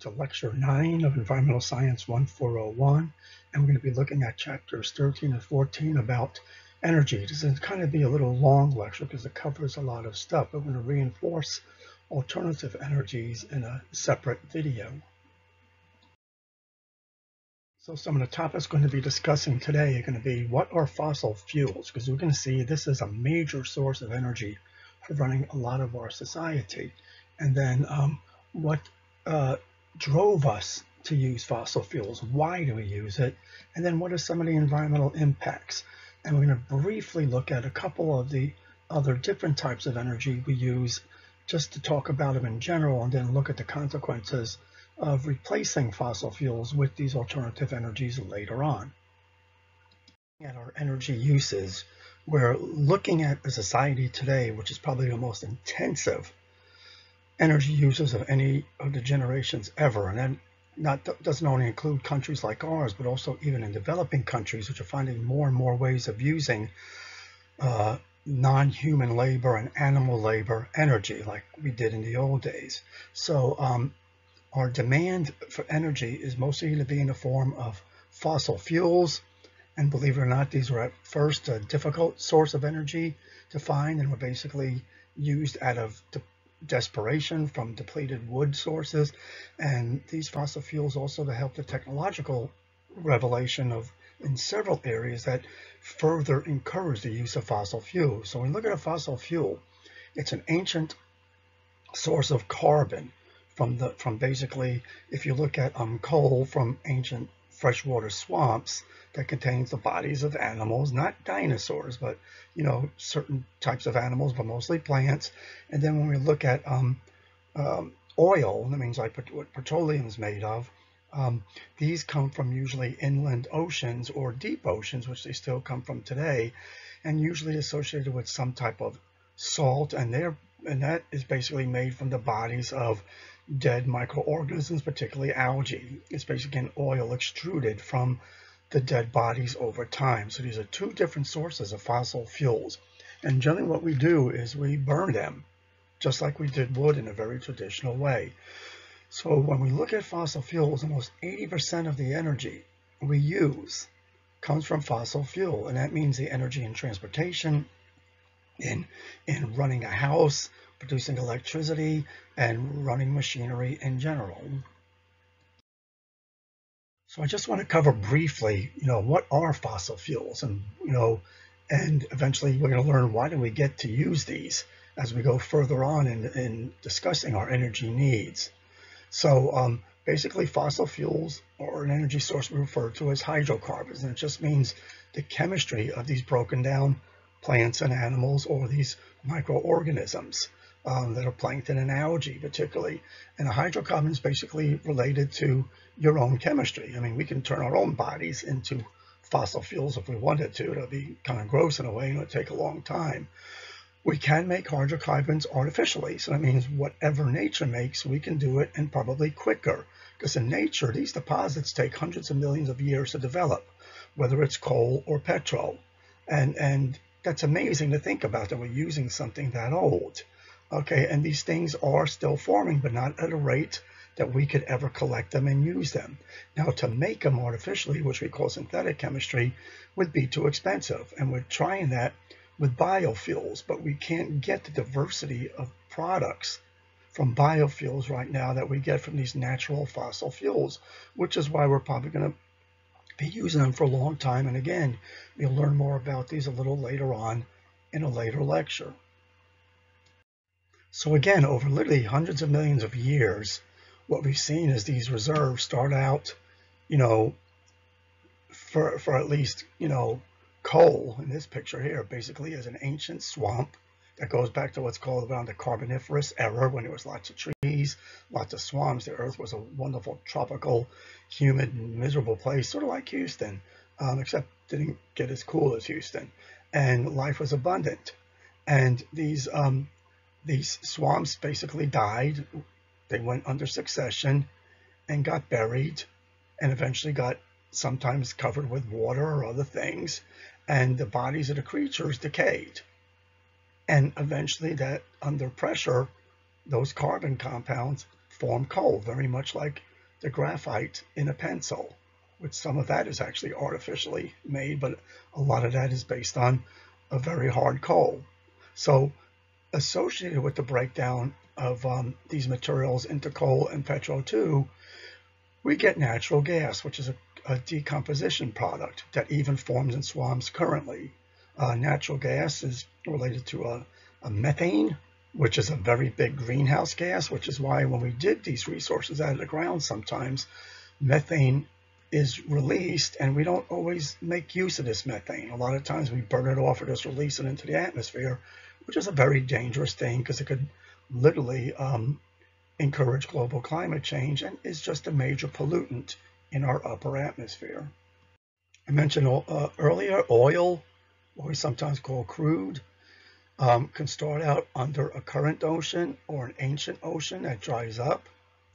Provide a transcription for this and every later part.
to lecture 9 of Environmental Science 1401 and we're going to be looking at chapters 13 and 14 about energy. This is kind of be a little long lecture because it covers a lot of stuff. But we're going to reinforce alternative energies in a separate video. So some of the topics going to be discussing today are going to be what are fossil fuels because we're going to see this is a major source of energy for running a lot of our society. And then um, what uh, drove us to use fossil fuels? Why do we use it? And then what are some of the environmental impacts? And we're going to briefly look at a couple of the other different types of energy we use just to talk about them in general and then look at the consequences of replacing fossil fuels with these alternative energies later on. At our energy uses, we're looking at a society today which is probably the most intensive energy users of any of the generations ever. And that not doesn't only include countries like ours, but also even in developing countries, which are finding more and more ways of using uh, non-human labor and animal labor energy, like we did in the old days. So um, our demand for energy is mostly going to be in the form of fossil fuels. And believe it or not, these were at first a difficult source of energy to find and were basically used out of desperation from depleted wood sources. And these fossil fuels also to help the technological revelation of in several areas that further encourage the use of fossil fuels. So when we look at a fossil fuel, it's an ancient source of carbon from the from basically if you look at um, coal from ancient freshwater swamps that contains the bodies of animals, not dinosaurs, but you know certain types of animals, but mostly plants. And then when we look at um, um, oil, that means like what petroleum is made of. Um, these come from usually inland oceans or deep oceans, which they still come from today, and usually associated with some type of salt, and they're and that is basically made from the bodies of dead microorganisms, particularly algae. It's basically an oil extruded from the dead bodies over time. So these are two different sources of fossil fuels. And generally what we do is we burn them, just like we did wood in a very traditional way. So when we look at fossil fuels, almost 80% of the energy we use comes from fossil fuel. And that means the energy in transportation, in, in running a house, producing electricity, and running machinery in general. So I just want to cover briefly, you know, what are fossil fuels and, you know, and eventually we're going to learn why do we get to use these as we go further on in, in discussing our energy needs. So um, basically fossil fuels are an energy source we refer to as hydrocarbons, and it just means the chemistry of these broken down plants and animals or these microorganisms um, that are plankton and algae particularly. And a hydrocarbon is basically related to your own chemistry. I mean, we can turn our own bodies into fossil fuels if we wanted to. It'll be kind of gross in a way and it'll take a long time. We can make hydrocarbons artificially. So that means whatever nature makes, we can do it and probably quicker. Because in nature, these deposits take hundreds of millions of years to develop, whether it's coal or petrol. And, and that's amazing to think about that we're using something that old. Okay, and these things are still forming, but not at a rate that we could ever collect them and use them. Now, to make them artificially, which we call synthetic chemistry, would be too expensive. And we're trying that with biofuels, but we can't get the diversity of products from biofuels right now that we get from these natural fossil fuels, which is why we're probably going to be using them for a long time. And again, you'll learn more about these a little later on in a later lecture. So again, over literally hundreds of millions of years, what we've seen is these reserves start out, you know, for, for at least, you know, coal in this picture here, basically is an ancient swamp that goes back to what's called around the Carboniferous era when there was lots of trees, lots of swamps. The earth was a wonderful tropical, humid, miserable place, sort of like Houston, um, except didn't get as cool as Houston. And life was abundant. And these um, these swamps basically died. They went under succession and got buried and eventually got sometimes covered with water or other things. And the bodies of the creatures decayed. And eventually that under pressure, those carbon compounds form coal, very much like the graphite in a pencil, which some of that is actually artificially made, but a lot of that is based on a very hard coal. So associated with the breakdown of um, these materials into coal and petro-2, we get natural gas, which is a, a, decomposition product that even forms in swamps currently. Uh, natural gas is related to a, a methane, which is a very big greenhouse gas, which is why when we dig these resources out of the ground sometimes, methane is released and we don't always make use of this methane. A lot of times we burn it off or just release it into the atmosphere, which is a very dangerous thing because it could literally um, encourage global climate change and is just a major pollutant in our upper atmosphere. I mentioned uh, earlier oil, we sometimes call crude, um, can start out under a current ocean or an ancient ocean that dries up,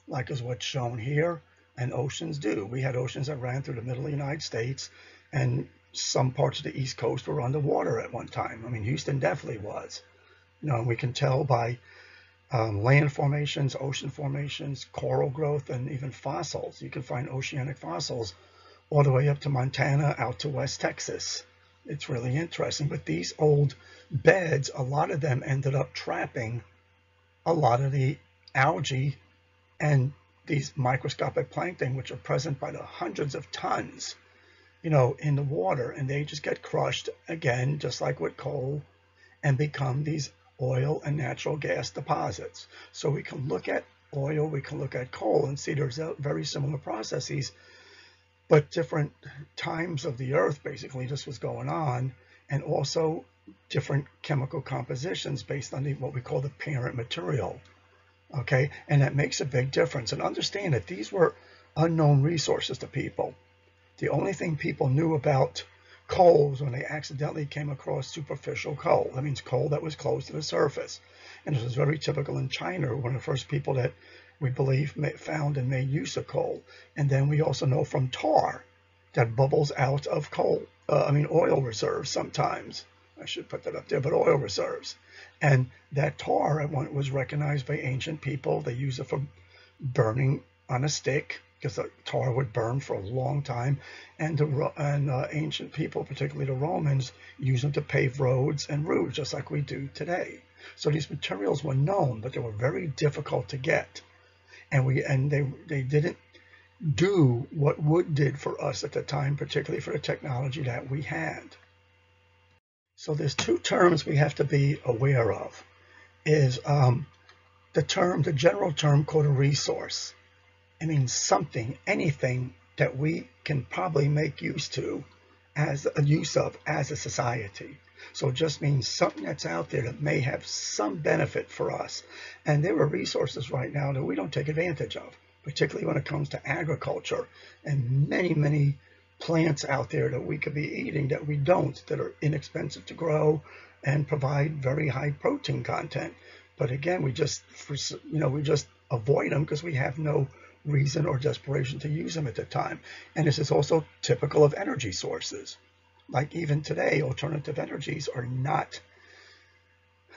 like is what's shown here, and oceans do. We had oceans that ran through the middle of the United States, and some parts of the East Coast were underwater at one time. I mean, Houston definitely was. You know, we can tell by um, land formations, ocean formations, coral growth, and even fossils. You can find oceanic fossils all the way up to Montana, out to West Texas. It's really interesting. But these old beds, a lot of them ended up trapping a lot of the algae and these microscopic plankton, which are present by the hundreds of tons, you know, in the water. And they just get crushed again, just like with coal, and become these oil and natural gas deposits. So we can look at oil, we can look at coal and see there's very similar processes but different times of the earth basically this was going on and also different chemical compositions based on the, what we call the parent material okay and that makes a big difference and understand that these were unknown resources to people the only thing people knew about coal was when they accidentally came across superficial coal that means coal that was close to the surface and this was very typical in china one of the first people that we believe, found and made use of coal. And then we also know from tar that bubbles out of coal, uh, I mean, oil reserves sometimes. I should put that up there, but oil reserves. And that tar was recognized by ancient people. They use it for burning on a stick because the tar would burn for a long time. And, the, and uh, ancient people, particularly the Romans, used them to pave roads and roofs, just like we do today. So these materials were known, but they were very difficult to get and we and they they didn't do what wood did for us at the time, particularly for the technology that we had. So there's two terms we have to be aware of. Is um, the term, the general term called a resource. It means something, anything that we can probably make use to as a use of as a society. So it just means something that's out there that may have some benefit for us. And there are resources right now that we don't take advantage of, particularly when it comes to agriculture and many, many plants out there that we could be eating that we don't, that are inexpensive to grow and provide very high protein content. But again, we just, you know, we just avoid them because we have no reason or desperation to use them at the time. And this is also typical of energy sources like even today, alternative energies are not,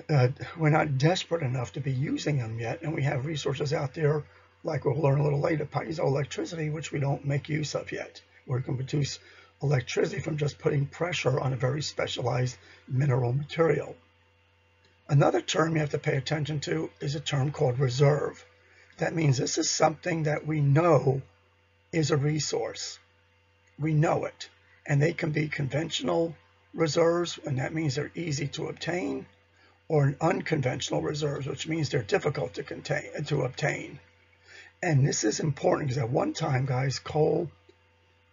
uh, we're not desperate enough to be using them yet. And we have resources out there, like we'll learn a little later, piezoelectricity, which we don't make use of yet, where we can produce electricity from just putting pressure on a very specialized mineral material. Another term you have to pay attention to is a term called reserve. That means this is something that we know is a resource. We know it and they can be conventional reserves, and that means they're easy to obtain, or an unconventional reserves, which means they're difficult to contain to obtain. And this is important because at one time, guys, coal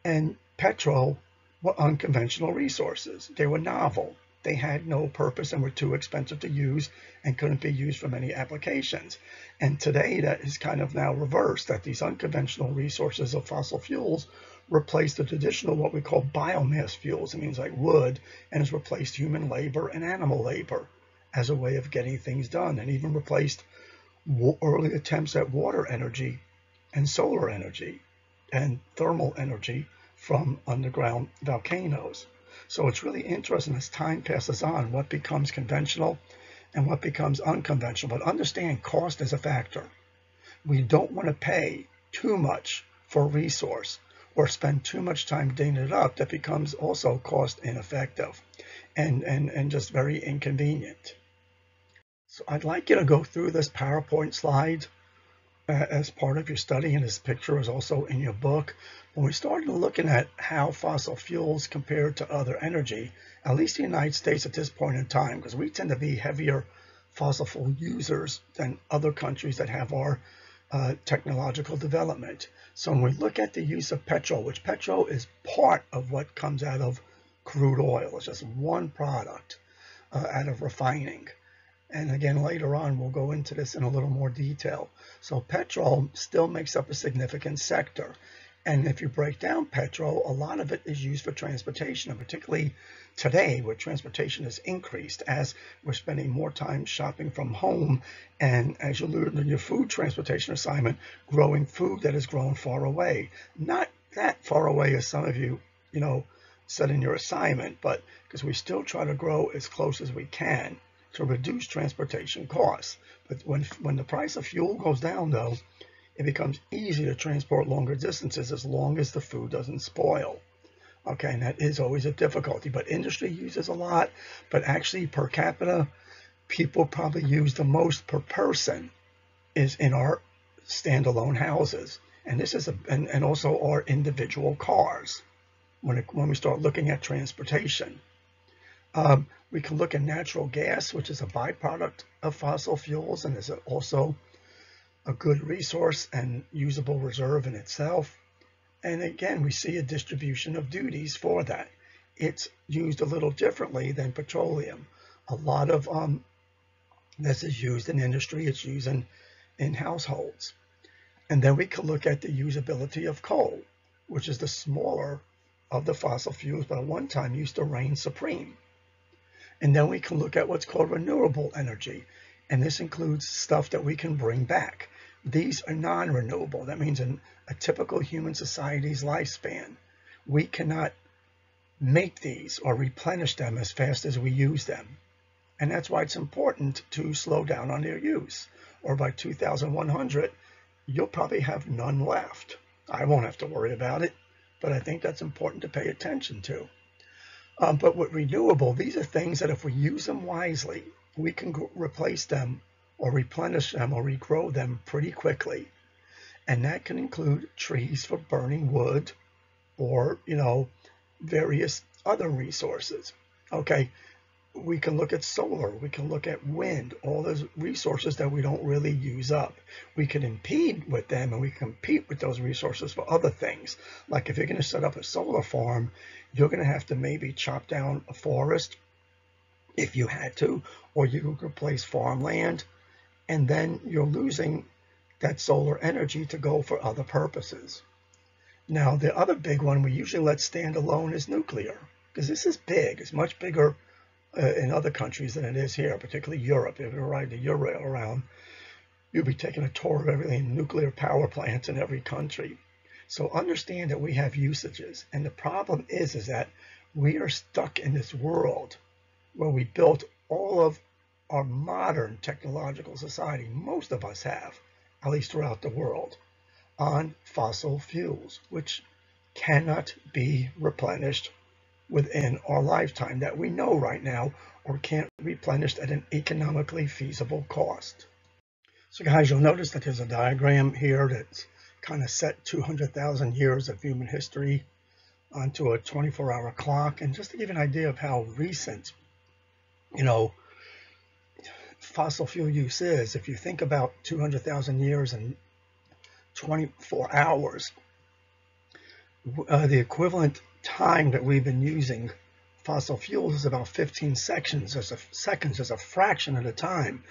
and petrol were unconventional resources. They were novel. They had no purpose and were too expensive to use and couldn't be used for many applications. And today that is kind of now reversed, that these unconventional resources of fossil fuels replaced the traditional what we call biomass fuels. It means like wood, and has replaced human labor and animal labor as a way of getting things done, and even replaced early attempts at water energy and solar energy and thermal energy from underground volcanoes. So it's really interesting as time passes on what becomes conventional and what becomes unconventional. But understand cost is a factor. we don't want to pay too much for resource or spend too much time digging it up that becomes also cost ineffective and, and, and just very inconvenient. So I'd like you to go through this PowerPoint slide as part of your study, and this picture is also in your book. When we started looking at how fossil fuels compare to other energy, at least the United States at this point in time, because we tend to be heavier fossil fuel users than other countries that have our uh, technological development. So when we look at the use of petrol, which petrol is part of what comes out of crude oil, it's just one product uh, out of refining. And again, later on, we'll go into this in a little more detail. So petrol still makes up a significant sector. And if you break down petrol, a lot of it is used for transportation, and particularly today where transportation has increased as we're spending more time shopping from home and as you learned in your food transportation assignment, growing food that is grown far away. Not that far away as some of you, you know, said in your assignment, but because we still try to grow as close as we can to reduce transportation costs. But when, when the price of fuel goes down, though, it becomes easy to transport longer distances as long as the food doesn't spoil. Okay, and that is always a difficulty, but industry uses a lot, but actually per capita, people probably use the most per person is in our standalone houses. And this is a, and, and also our individual cars when, it, when we start looking at transportation. Um, we can look at natural gas, which is a byproduct of fossil fuels and is also a good resource and usable reserve in itself. And again, we see a distribution of duties for that. It's used a little differently than petroleum. A lot of um, this is used in industry, it's used in, in households. And then we can look at the usability of coal, which is the smaller of the fossil fuels, but at one time used to reign supreme. And then we can look at what's called renewable energy. And this includes stuff that we can bring back. These are non-renewable. That means in a typical human society's lifespan, we cannot make these or replenish them as fast as we use them. And that's why it's important to slow down on their use. Or by 2100, you'll probably have none left. I won't have to worry about it, but I think that's important to pay attention to. Um, but with renewable, these are things that if we use them wisely, we can replace them or replenish them or regrow them pretty quickly. And that can include trees for burning wood or, you know, various other resources. Okay, we can look at solar, we can look at wind, all those resources that we don't really use up. We can impede with them and we compete with those resources for other things. Like if you're going to set up a solar farm, you're going to have to maybe chop down a forest if you had to, or you could replace farmland, and then you're losing that solar energy to go for other purposes. Now, the other big one we usually let stand alone is nuclear, because this is big. It's much bigger uh, in other countries than it is here, particularly Europe. If you ride the Euro around, you'll be taking a tour of everything nuclear power plants in every country. So understand that we have usages. And the problem is, is that we are stuck in this world where we built all of our modern technological society, most of us have, at least throughout the world, on fossil fuels, which cannot be replenished within our lifetime that we know right now or can't replenish at an economically feasible cost. So guys, you'll notice that there's a diagram here that's kind of set 200,000 years of human history onto a 24-hour clock. And just to give an idea of how recent, you know, fossil fuel use is, if you think about 200,000 years and 24 hours, uh, the equivalent time that we've been using fossil fuels is about 15 sections as a seconds as a fraction of the time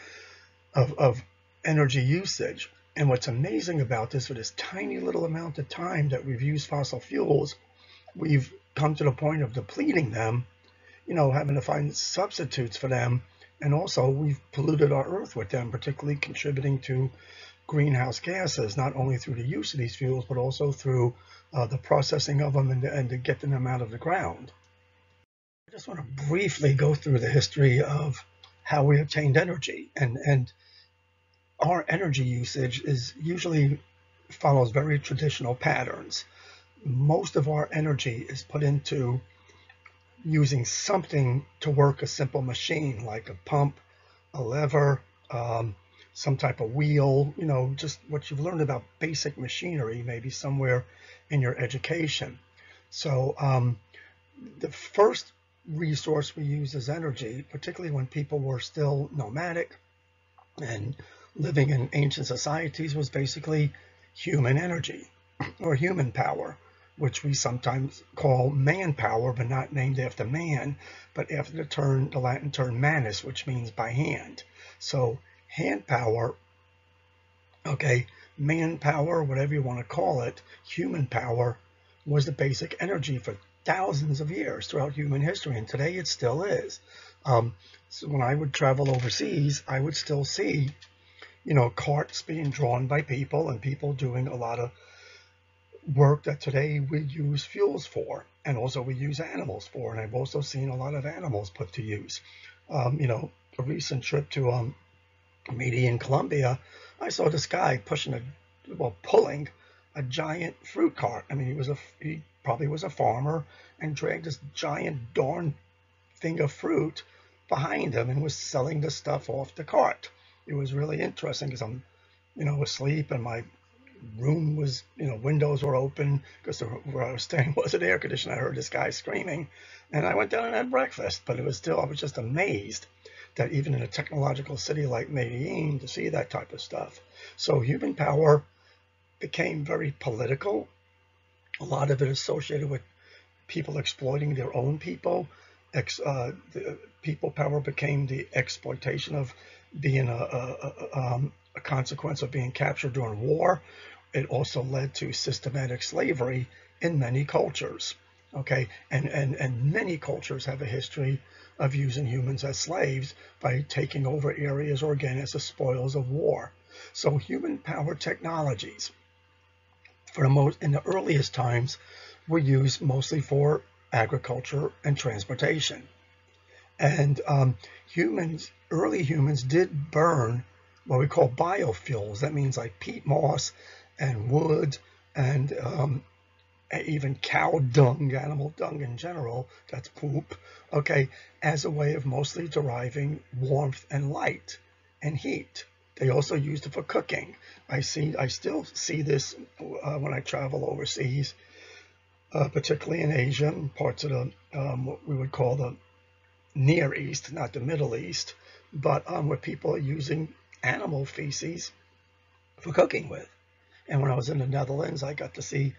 of, of energy usage. And what's amazing about this, for this tiny little amount of time that we've used fossil fuels, we've come to the point of depleting them, you know, having to find substitutes for them. And also we've polluted our earth with them, particularly contributing to greenhouse gases, not only through the use of these fuels, but also through uh, the processing of them and, and getting them out of the ground. I just want to briefly go through the history of how we obtained energy. And, and our energy usage is usually follows very traditional patterns. Most of our energy is put into using something to work a simple machine like a pump, a lever, um, some type of wheel, you know, just what you've learned about basic machinery, maybe somewhere in your education. So um, the first resource we use is energy, particularly when people were still nomadic and living in ancient societies was basically human energy or human power, which we sometimes call manpower, but not named after man, but after the the Latin term manus, which means by hand. So hand power, okay, manpower, whatever you want to call it, human power was the basic energy for thousands of years throughout human history, and today it still is. Um, so when I would travel overseas, I would still see you know, carts being drawn by people and people doing a lot of work that today we use fuels for and also we use animals for. And I've also seen a lot of animals put to use. Um, you know, a recent trip to um, Medellin, Colombia, I saw this guy pushing a, well, pulling a giant fruit cart. I mean, he was a, he probably was a farmer and dragged this giant darn thing of fruit behind him and was selling the stuff off the cart it was really interesting because I'm, you know, asleep and my room was, you know, windows were open because where I was staying wasn't air conditioned. I heard this guy screaming and I went down and had breakfast, but it was still, I was just amazed that even in a technological city like Medellin to see that type of stuff. So human power became very political. A lot of it associated with people exploiting their own people. Ex, uh, the people power became the exploitation of being a, a, a, um, a consequence of being captured during war. It also led to systematic slavery in many cultures. Okay, and, and, and many cultures have a history of using humans as slaves by taking over areas or again as the spoils of war. So human power technologies, for the most in the earliest times, were used mostly for agriculture and transportation. And um, humans, early humans did burn what we call biofuels. That means like peat moss and wood and um, even cow dung, animal dung in general, that's poop, okay, as a way of mostly deriving warmth and light and heat. They also used it for cooking. I see, I still see this uh, when I travel overseas, uh, particularly in Asia and parts of the um, what we would call the Near East, not the Middle East, but um, where people are using animal feces for cooking with. And when I was in the Netherlands, I got to see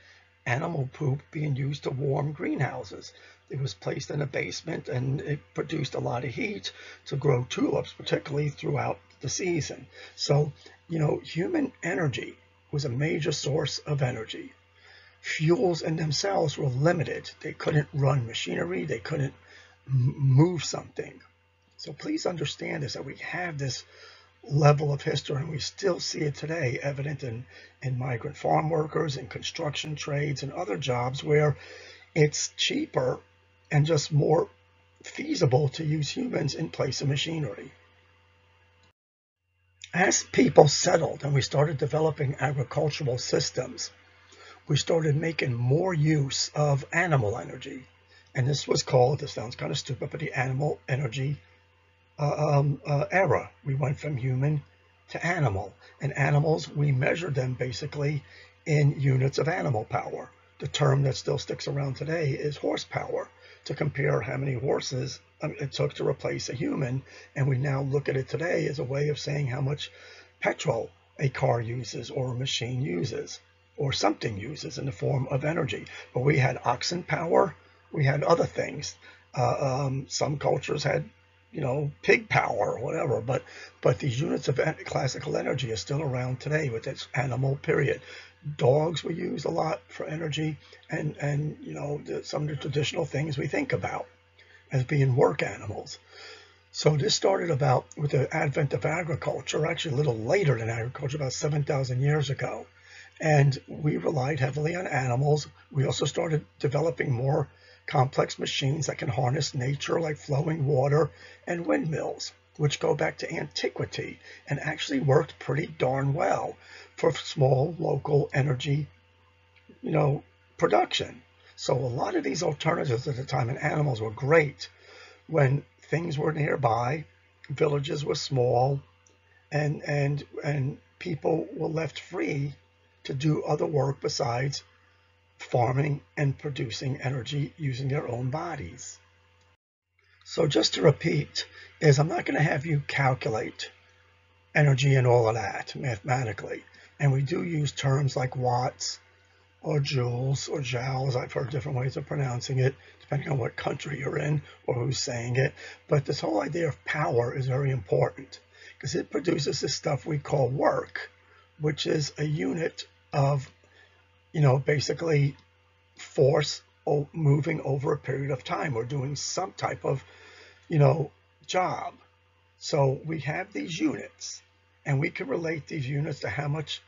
animal poop being used to warm greenhouses. It was placed in a basement and it produced a lot of heat to grow tulips, particularly throughout the season. So, you know, human energy was a major source of energy. Fuels in themselves were limited. They couldn't run machinery. They couldn't move something. So please understand this, that we have this level of history and we still see it today evident in, in migrant farm workers and construction trades and other jobs where it's cheaper and just more feasible to use humans in place of machinery. As people settled and we started developing agricultural systems, we started making more use of animal energy, and this was called, this sounds kind of stupid, but the animal energy um, era. We went from human to animal. And animals, we measured them basically in units of animal power. The term that still sticks around today is horsepower to compare how many horses um, it took to replace a human. And we now look at it today as a way of saying how much petrol a car uses or a machine uses or something uses in the form of energy. But we had oxen power, we had other things. Uh, um, some cultures had, you know, pig power or whatever, but but these units of classical energy are still around today with its animal period. Dogs were used a lot for energy, and and you know some of the traditional things we think about as being work animals. So this started about with the advent of agriculture, actually a little later than agriculture, about 7,000 years ago. And we relied heavily on animals. We also started developing more complex machines that can harness nature like flowing water and windmills. which go back to antiquity and actually worked pretty darn well for small local energy, you know, production. So a lot of these alternatives at the time and animals were great when things were nearby, villages were small, and and and people were left free to do other work besides farming and producing energy using their own bodies. So just to repeat, is I'm not going to have you calculate energy and all of that mathematically. And we do use terms like watts or joules or joules. I've heard different ways of pronouncing it, depending on what country you're in or who's saying it. But this whole idea of power is very important because it produces this stuff we call work, which is a unit of, you know, basically force moving over a period of time or doing some type of, you know, job. So we have these units and we can relate these units to how much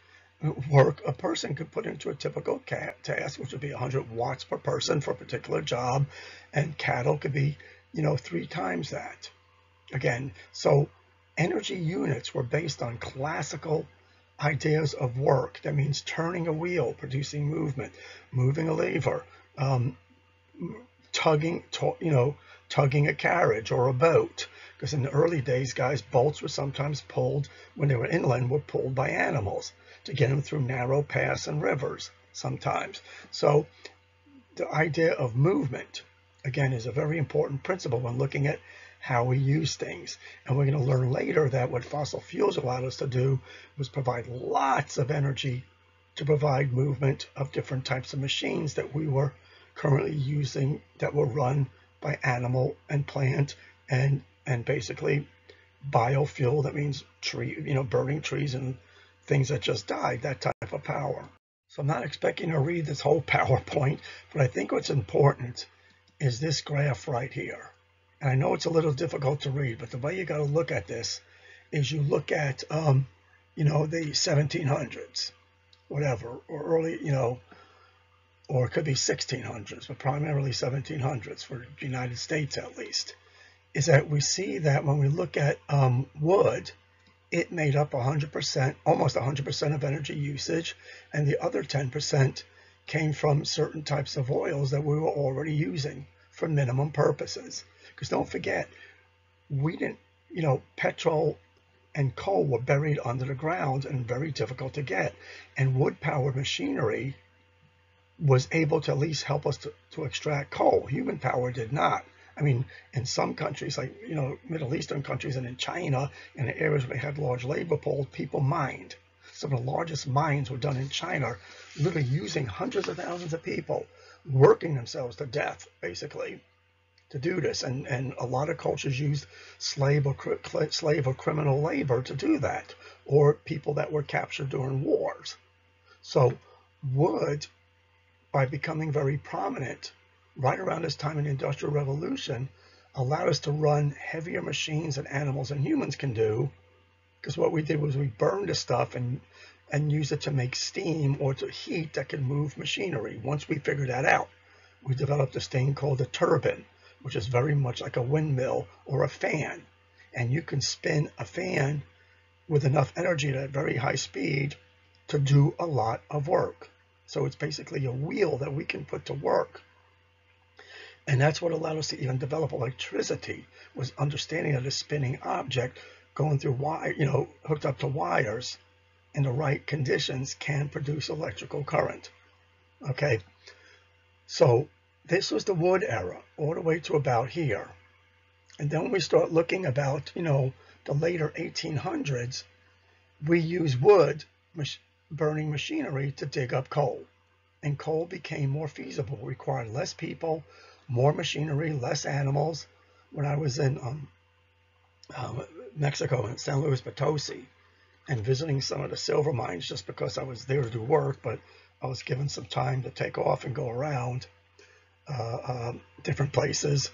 work a person could put into a typical task, which would be 100 watts per person for a particular job, and cattle could be, you know, three times that. Again, so energy units were based on classical ideas of work. That means turning a wheel, producing movement, moving a lever, um, tugging, you know, tugging a carriage or a boat. Because in the early days, guys, bolts were sometimes pulled when they were inland, were pulled by animals to get them through narrow paths and rivers sometimes. So the idea of movement, again, is a very important principle when looking at how we use things. And we're going to learn later that what fossil fuels allowed us to do was provide lots of energy to provide movement of different types of machines that we were currently using that were run by animal and plant and and basically biofuel. That means tree you know burning trees and things that just died that type of power. So i'm not expecting to read this whole powerpoint but i think what's important is this graph right here and I know it's a little difficult to read, but the way you got to look at this is you look at, um, you know, the 1700s, whatever, or early, you know, or it could be 1600s, but primarily 1700s for the United States at least, is that we see that when we look at um, wood, it made up 100%, almost 100% of energy usage, and the other 10% came from certain types of oils that we were already using for minimum purposes. Because don't forget, we didn't, you know, petrol and coal were buried under the ground and very difficult to get. And wood powered machinery was able to at least help us to, to extract coal. Human power did not. I mean, in some countries, like, you know, Middle Eastern countries and in China, in areas where they had large labor pools, people mined. Some of the largest mines were done in China, literally using hundreds of thousands of people, working themselves to death, basically, to do this, and and a lot of cultures used slave or slave or criminal labor to do that, or people that were captured during wars. So wood, by becoming very prominent right around this time in the Industrial Revolution, allowed us to run heavier machines than animals and humans can do. Because what we did was we burned the stuff and and use it to make steam or to heat that can move machinery. Once we figured that out, we developed this thing called a turbine which is very much like a windmill or a fan. And you can spin a fan with enough energy at a very high speed to do a lot of work. So it's basically a wheel that we can put to work. And that's what allowed us to even develop electricity was understanding that a spinning object going through wire, you know, hooked up to wires in the right conditions can produce electrical current. Okay. So this was the wood era all the way to about here. And then when we start looking about, you know, the later 1800s, we use wood burning machinery to dig up coal. And coal became more feasible, required less people, more machinery, less animals. When I was in um, uh, Mexico in San Luis Potosi and visiting some of the silver mines just because I was there to do work, but I was given some time to take off and go around uh, um, different places.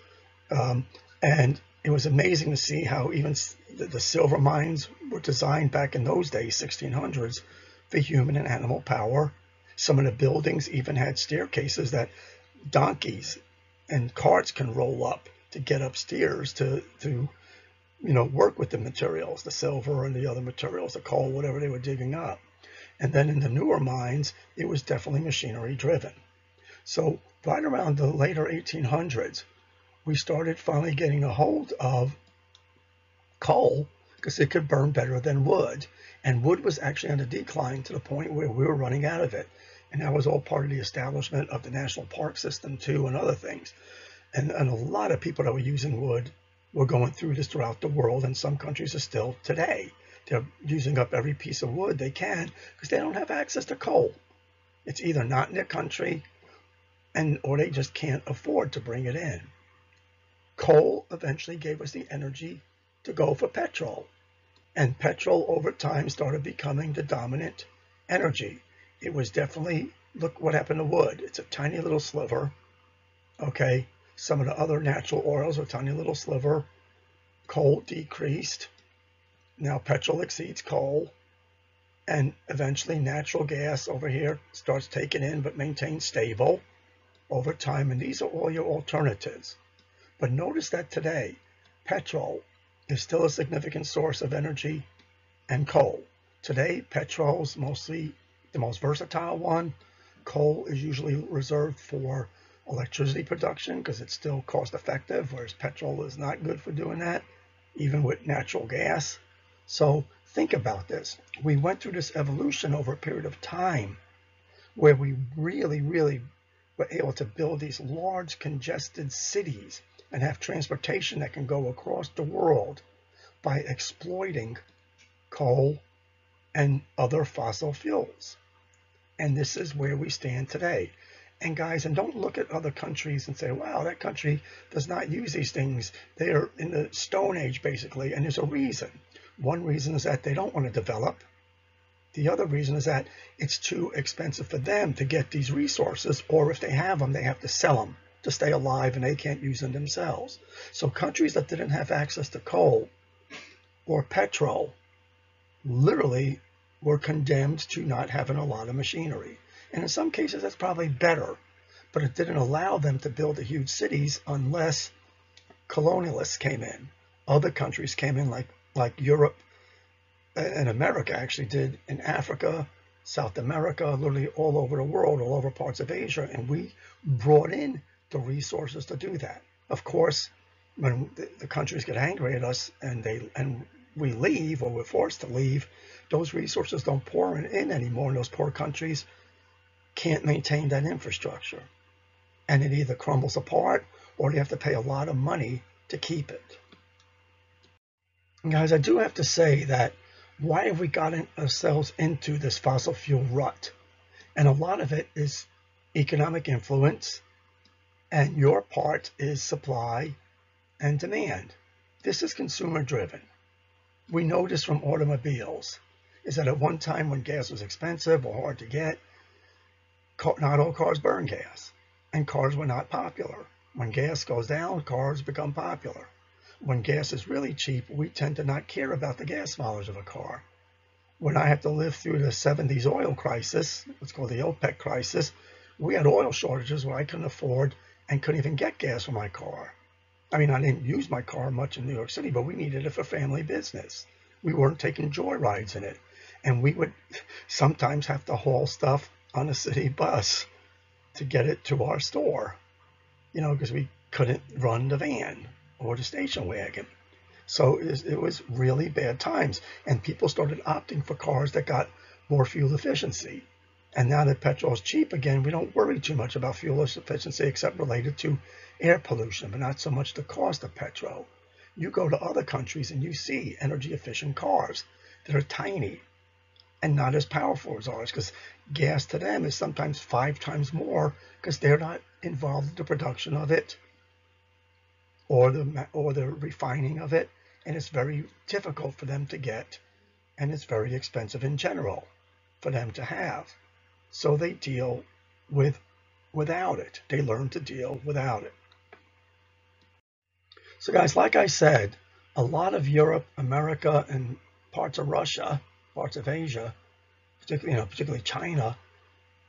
Um, and it was amazing to see how even the, the, silver mines were designed back in those days, 1600s, for human and animal power. Some of the buildings even had staircases that donkeys and carts can roll up to get upstairs to, to you know, work with the materials, the silver and the other materials, the coal, whatever they were digging up. And then in the newer mines, it was definitely machinery driven. So right around the later 1800s, we started finally getting a hold of coal because it could burn better than wood. And wood was actually on the decline to the point where we were running out of it. And that was all part of the establishment of the national park system too and other things. And, and a lot of people that were using wood were going through this throughout the world, and some countries are still today. They're using up every piece of wood they can because they don't have access to coal. It's either not in their country and or they just can't afford to bring it in. Coal eventually gave us the energy to go for petrol. And petrol over time started becoming the dominant energy. It was definitely, look what happened to wood. It's a tiny little sliver. Okay. Some of the other natural oils are tiny little sliver. Coal decreased. Now petrol exceeds coal. And eventually natural gas over here starts taking in but maintains stable over time. And these are all your alternatives. But notice that today, petrol is still a significant source of energy and coal. Today, petrol is mostly the most versatile one. Coal is usually reserved for electricity production because it's still cost effective, whereas petrol is not good for doing that, even with natural gas. So think about this. We went through this evolution over a period of time where we really, really were able to build these large congested cities and have transportation that can go across the world by exploiting coal and other fossil fuels. And this is where we stand today. And guys, and don't look at other countries and say, wow, that country does not use these things. They are in the Stone Age, basically, and there's a reason. One reason is that they don't want to develop. The other reason is that it's too expensive for them to get these resources, or if they have them, they have to sell them to stay alive and they can't use them themselves. So countries that didn't have access to coal or petrol literally were condemned to not having a lot of machinery. And in some cases, that's probably better, but it didn't allow them to build the huge cities unless colonialists came in. Other countries came in, like, like Europe and America actually did in Africa, South America, literally all over the world, all over parts of Asia. And we brought in the resources to do that. Of course, when the, the countries get angry at us and they and we leave or we're forced to leave, those resources don't pour in, in anymore, and those poor countries can't maintain that infrastructure. And it either crumbles apart or they have to pay a lot of money to keep it. And guys, I do have to say that why have we gotten ourselves into this fossil fuel rut? And a lot of it is economic influence and your part is supply and demand. This is consumer driven. We know this from automobiles, is that at one time when gas was expensive or hard to get, not all cars burn gas, and cars were not popular. When gas goes down, cars become popular. When gas is really cheap, we tend to not care about the gas mileage of a car. When I had to live through the 70s oil crisis, what's called the OPEC crisis, we had oil shortages where I couldn't afford and couldn't even get gas for my car. I mean, I didn't use my car much in New York City, but we needed it for family business. We weren't taking joyrides in it. And we would sometimes have to haul stuff on a city bus to get it to our store, you know, because we couldn't run the van or the station wagon. So it was, really bad times. And people started opting for cars that got more fuel efficiency. And now that petrol is cheap again, we don't worry too much about fuel efficiency except related to air pollution, but not so much the cost of petrol. You go to other countries and you see energy efficient cars that are tiny and not as powerful as ours because gas to them is sometimes five times more because they're not involved in the production of it or the or the refining of it and it's very difficult for them to get and it's very expensive in general for them to have so they deal with without it. They learn to deal without it. So guys, like I said, a lot of Europe, America, and parts of Russia, parts of Asia, particularly, you know, particularly China,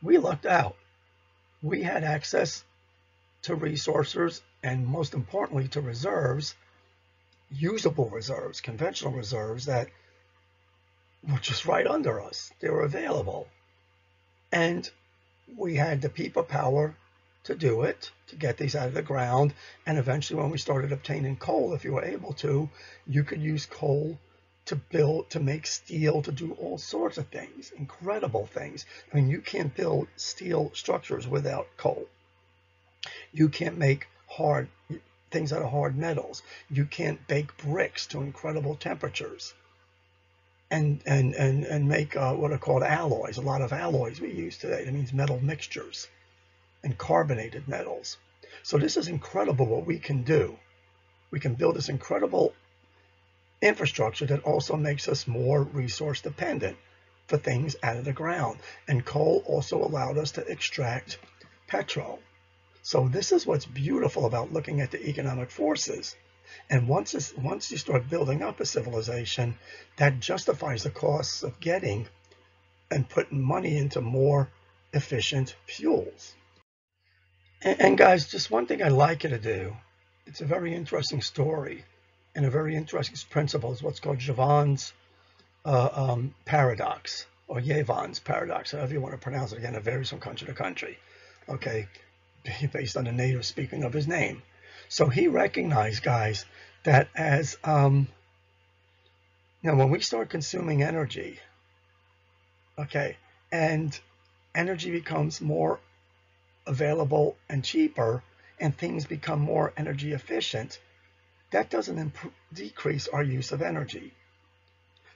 we lucked out. We had access to resources and most importantly to reserves usable reserves, conventional reserves that were just right under us. They were available. And we had the people power to do it, to get these out of the ground. And eventually, when we started obtaining coal, if you were able to, you could use coal to build, to make steel, to do all sorts of things, incredible things. I mean, you can't build steel structures without coal. You can't make hard things out of hard metals. You can't bake bricks to incredible temperatures and and and and make uh, what are called alloys. A lot of alloys we use today. That means metal mixtures and carbonated metals. So this is incredible what we can do. We can build this incredible infrastructure that also makes us more resource dependent for things out of the ground. And coal also allowed us to extract petrol. So this is what's beautiful about looking at the economic forces. And once, once you start building up a civilization, that justifies the costs of getting and putting money into more efficient fuels. And, and guys, just one thing I'd like you to do, it's a very interesting story and a very interesting principle is what's called Jevons uh, um, paradox or Jevons paradox, however you want to pronounce it. Again, it varies from country to country. Okay, based on the native speaking of his name. So he recognized, guys, that as um, you know, when we start consuming energy, okay, and energy becomes more available and cheaper, and things become more energy efficient, that doesn't decrease our use of energy.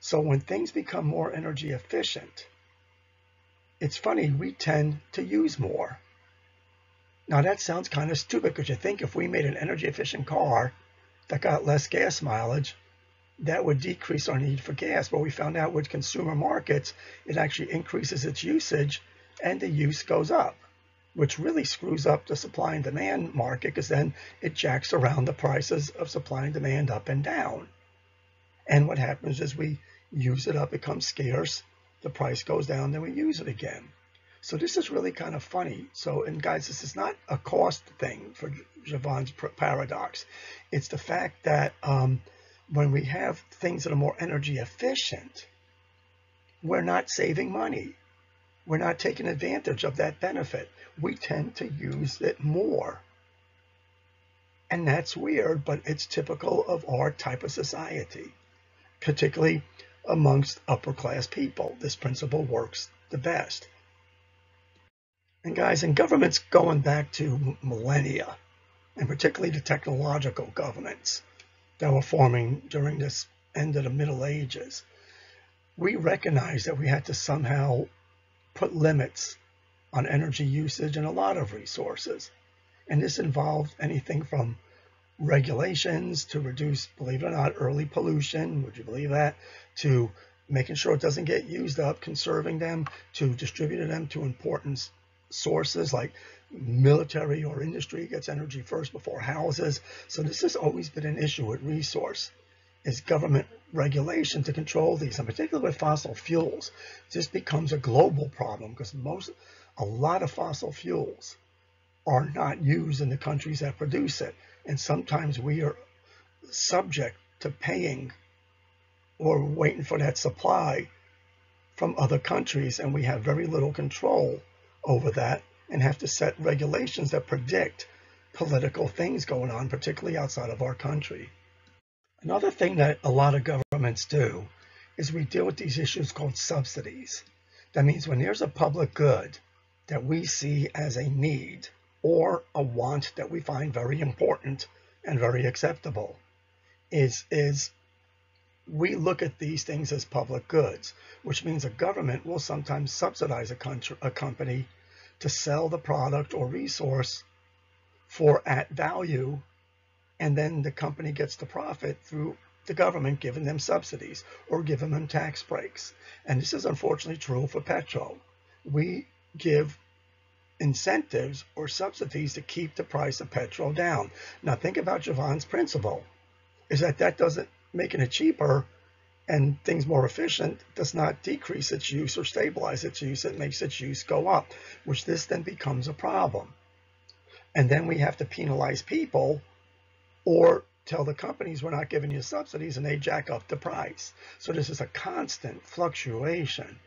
So when things become more energy efficient, it's funny, we tend to use more. Now that sounds kind of stupid because you think if we made an energy efficient car that got less gas mileage, that would decrease our need for gas. But we found out with consumer markets, it actually increases its usage and the use goes up which really screws up the supply and demand market because then it jacks around the prices of supply and demand up and down. And what happens is we use it up, it becomes scarce, the price goes down, then we use it again. So this is really kind of funny. So, and guys, this is not a cost thing for Jevons paradox. It's the fact that um, when we have things that are more energy efficient, we're not saving money. We're not taking advantage of that benefit we tend to use it more. And that's weird, but it's typical of our type of society, particularly amongst upper class people. This principle works the best. And guys, in governments going back to millennia, and particularly the technological governments that were forming during this end of the Middle Ages, we recognized that we had to somehow put limits on energy usage and a lot of resources. And this involved anything from regulations to reduce, believe it or not, early pollution, would you believe that, to making sure it doesn't get used up, conserving them, to distributing them to important sources like military or industry gets energy first before houses. So this has always been an issue with resource is government regulation to control these, and particularly with fossil fuels. This becomes a global problem because most a lot of fossil fuels are not used in the countries that produce it. And sometimes we are subject to paying or waiting for that supply from other countries, and we have very little control over that and have to set regulations that predict political things going on, particularly outside of our country. Another thing that a lot of governments do is we deal with these issues called subsidies. That means when there's a public good that we see as a need or a want that we find very important and very acceptable is is we look at these things as public goods, which means a government will sometimes subsidize a, country, a company to sell the product or resource for at value, and then the company gets the profit through the government giving them subsidies or giving them tax breaks. And this is unfortunately true for petrol. We give incentives or subsidies to keep the price of petrol down. Now think about Jevons principle, is that that doesn't making it cheaper and things more efficient does not decrease its use or stabilize its use. It makes its use go up, which this then becomes a problem. And then we have to penalize people or tell the companies we're not giving you subsidies and they jack up the price. So this is a constant fluctuation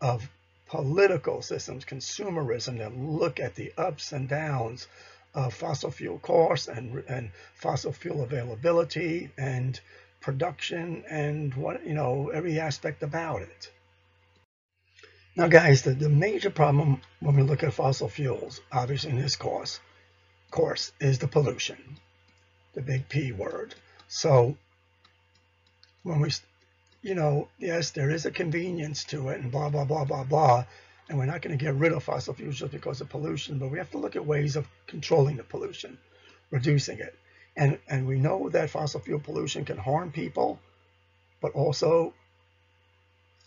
of political systems, consumerism that look at the ups and downs of fossil fuel costs and, and fossil fuel availability and production and what, you know, every aspect about it. Now, guys, the, the major problem when we look at fossil fuels, obviously in this course, course, is the pollution, the big P word. So when we, you know, yes, there is a convenience to it and blah, blah, blah, blah, blah. And we're not going to get rid of fossil fuels just because of pollution, but we have to look at ways of controlling the pollution, reducing it. And, and we know that fossil fuel pollution can harm people, but also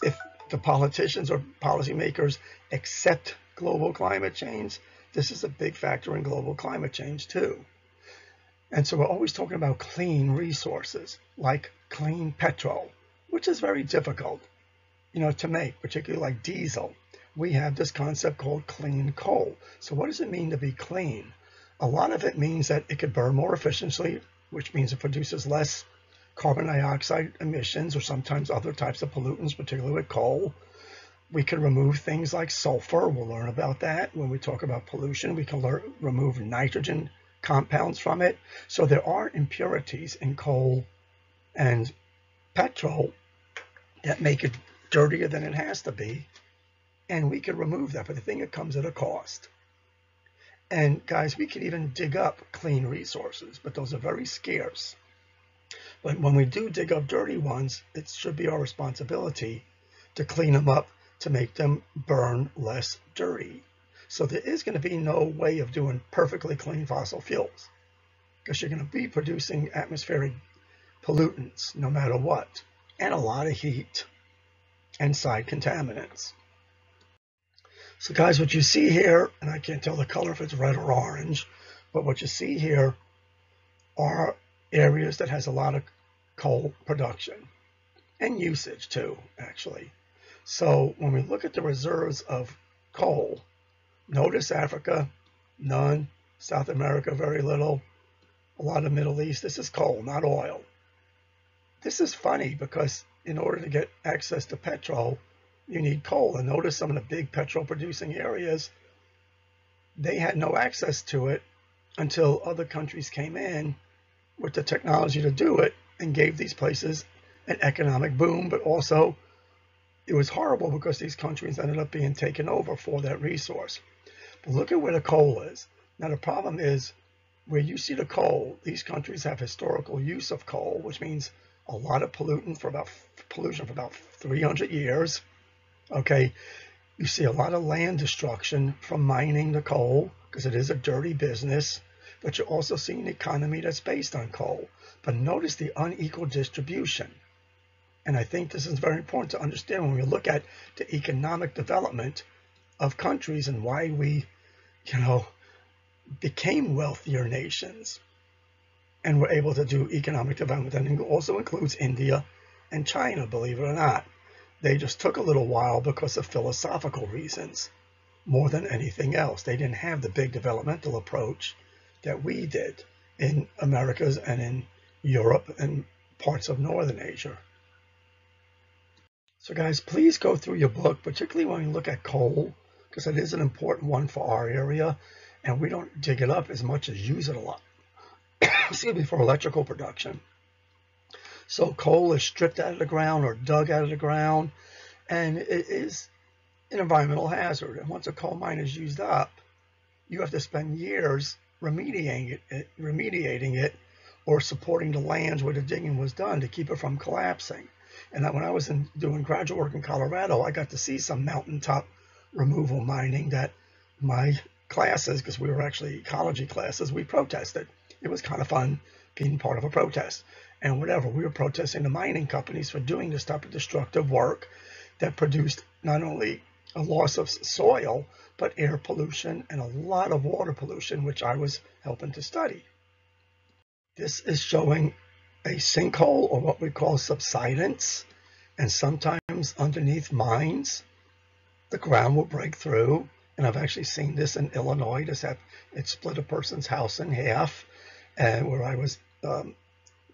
if the politicians or policymakers accept global climate change, this is a big factor in global climate change too. And so we're always talking about clean resources like clean petrol, which is very difficult, you know, to make, particularly like diesel. We have this concept called clean coal. So what does it mean to be clean? A lot of it means that it could burn more efficiently, which means it produces less carbon dioxide emissions or sometimes other types of pollutants, particularly with coal. We can remove things like sulfur. We'll learn about that when we talk about pollution. We can learn, remove nitrogen compounds from it. So there are impurities in coal and petrol that make it dirtier than it has to be. And we can remove that, but the thing it comes at a cost. And guys, we can even dig up clean resources, but those are very scarce. But when we do dig up dirty ones, it should be our responsibility to clean them up to make them burn less dirty. So there is going to be no way of doing perfectly clean fossil fuels because you're going to be producing atmospheric pollutants no matter what, and a lot of heat and side contaminants. So guys, what you see here, and I can't tell the color if it's red or orange, but what you see here are areas that has a lot of coal production and usage too, actually. So when we look at the reserves of coal, notice Africa, none, South America, very little, a lot of Middle East. This is coal, not oil. This is funny because in order to get access to petrol, you need coal. And notice some of the big petrol producing areas, they had no access to it until other countries came in with the technology to do it and gave these places an economic boom, but also it was horrible because these countries ended up being taken over for that resource. But look at where the coal is. Now the problem is where you see the coal, these countries have historical use of coal, which means a lot of pollutant for about pollution for about 300 years. Okay, you see a lot of land destruction from mining the coal because it is a dirty business but you also see an economy that's based on coal. But notice the unequal distribution. And I think this is very important to understand when we look at the economic development of countries and why we, you know, became wealthier nations and were able to do economic development. And it also includes India and China, believe it or not. They just took a little while because of philosophical reasons more than anything else. They didn't have the big developmental approach that we did in Americas and in Europe and parts of Northern Asia. So guys, please go through your book, particularly when you look at coal, because it is an important one for our area, and we don't dig it up as much as use it a lot. Excuse me, for electrical production. So coal is stripped out of the ground or dug out of the ground, and it is an environmental hazard. And once a coal mine is used up, you have to spend years remediating it, eh, remediating it or supporting the lands where the digging was done to keep it from collapsing. And when I was in, doing graduate work in Colorado, I got to see some mountaintop removal mining that my classes, because we were actually ecology classes, we protested. It was kind of fun being part of a protest. And whatever, we were protesting the mining companies for doing this type of destructive work that produced not only a loss of soil, but air pollution and a lot of water pollution, which I was helping to study. This is showing a sinkhole or what we call subsidence. And sometimes underneath mines, the ground will break through. And I've actually seen this in Illinois. This had, it split a person's house in half, and where I was um,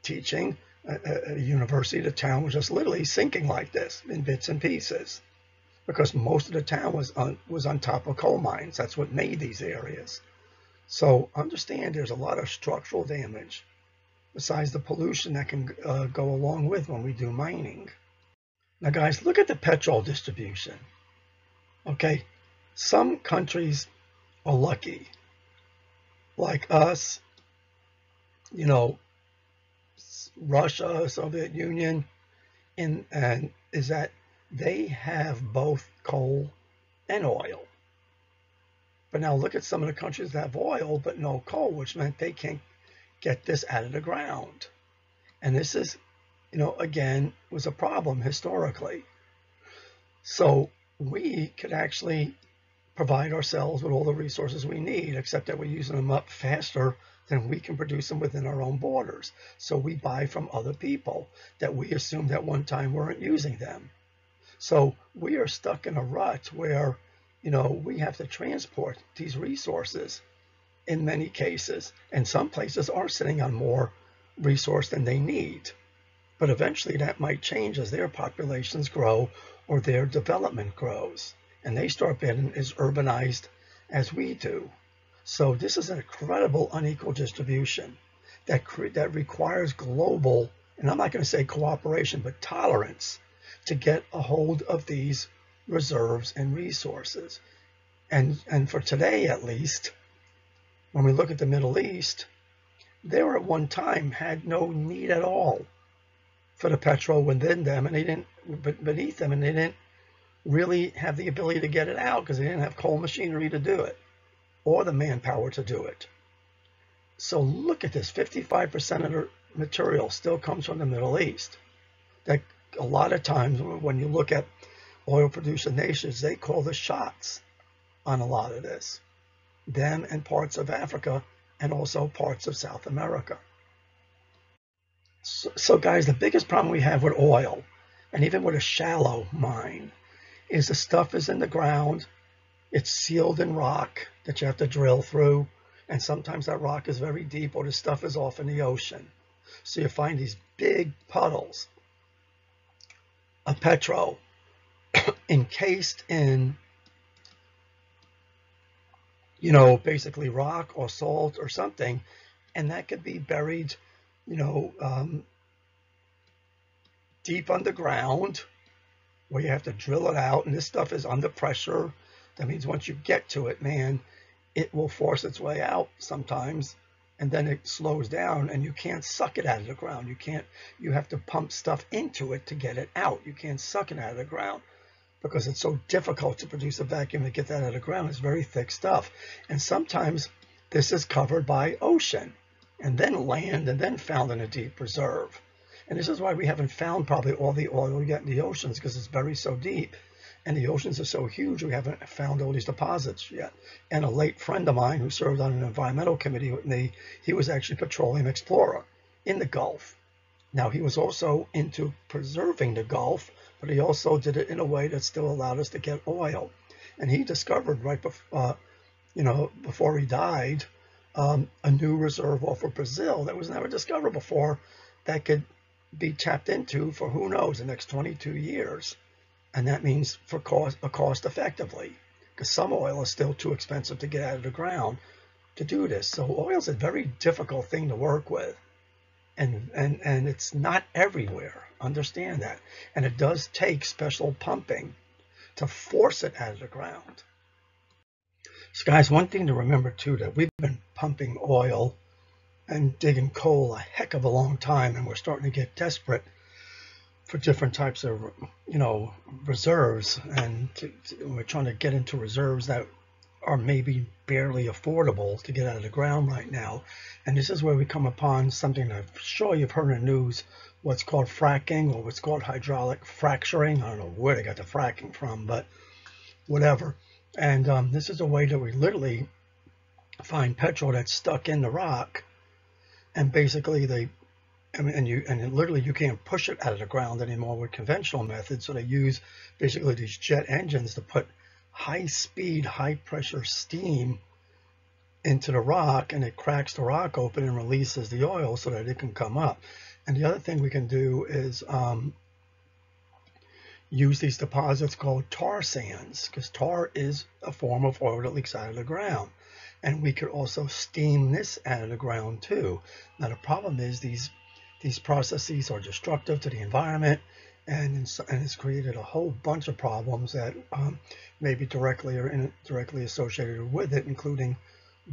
teaching at a university, the town was just literally sinking like this in bits and pieces because most of the town was on, was on top of coal mines. That's what made these areas. So understand there's a lot of structural damage besides the pollution that can uh, go along with when we do mining. Now guys, look at the petrol distribution. Okay, some countries are lucky, like us, you know, Russia, Soviet Union, in, and uh, is that they have both coal and oil. But now look at some of the countries that have oil but no coal, which meant they can't get this out of the ground. And this is, you know, again, was a problem historically. So we could actually provide ourselves with all the resources we need, except that we're using them up faster than we can produce them within our own borders. So we buy from other people that we assumed at one time weren't using them. So we are stuck in a rut where, you know, we have to transport these resources in many cases. And some places are sitting on more resource than they need. But eventually that might change as their populations grow or their development grows and they start getting as urbanized as we do. So this is an incredible unequal distribution that, that requires global, and I'm not going to say cooperation, but tolerance to get a hold of these reserves and resources. And, and for today, at least, when we look at the Middle East, they were at one time had no need at all for the petrol within them, and they didn't beneath them, and they didn't really have the ability to get it out because they didn't have coal machinery to do it or the manpower to do it. So look at this, 55% of the material still comes from the Middle East. That a lot of times when you look at oil producing nations, they call the shots on a lot of this. Them and parts of Africa and also parts of South America. So, so guys, the biggest problem we have with oil, and even with a shallow mine, is the stuff is in the ground. It's sealed in rock that you have to drill through. And sometimes that rock is very deep or the stuff is off in the ocean. So you find these big puddles of petrol encased in, you know, basically rock or salt or something. And that could be buried, you know, um, deep underground where you have to drill it out. And this stuff is under pressure. That means once you get to it, man, it will force its way out sometimes. And then it slows down and you can't suck it out of the ground. You can't, you have to pump stuff into it to get it out. You can't suck it out of the ground because it's so difficult to produce a vacuum to get that out of the ground. It's very thick stuff. And sometimes this is covered by ocean and then land and then found in a deep reserve. And this is why we haven't found probably all the oil yet in the oceans because it's buried so deep. And the oceans are so huge, we haven't found all these deposits yet. And a late friend of mine who served on an environmental committee with me, he was actually petroleum explorer in the Gulf. Now, he was also into preserving the Gulf, but he also did it in a way that still allowed us to get oil. And he discovered right before, uh, you know, before he died, um, a new reserve off of Brazil that was never discovered before that could be tapped into for who knows the next 22 years. And that means for cost, cost effectively, because some oil is still too expensive to get out of the ground to do this. So oil is a very difficult thing to work with. And, and, and it's not everywhere. Understand that. And it does take special pumping to force it out of the ground. So guys, one thing to remember too, that we've been pumping oil and digging coal a heck of a long time, and we're starting to get desperate for different types of, you know, reserves, and to, to, we're trying to get into reserves that are maybe barely affordable to get out of the ground right now. And this is where we come upon something I'm sure you've heard in the news, what's called fracking or what's called hydraulic fracturing. I don't know where they got the fracking from, but whatever. And um, this is a way that we literally find petrol that's stuck in the rock and basically they and you and literally you can't push it out of the ground anymore with conventional methods so they use basically these jet engines to put high speed high pressure steam into the rock and it cracks the rock open and releases the oil so that it can come up And the other thing we can do is um, use these deposits called tar sands, because tar is a form of oil that leaks out of the ground. And we could also steam this out of the ground too. Now the problem is these these processes are destructive to the environment and, and it's created a whole bunch of problems that um, may be directly or indirectly associated with it, including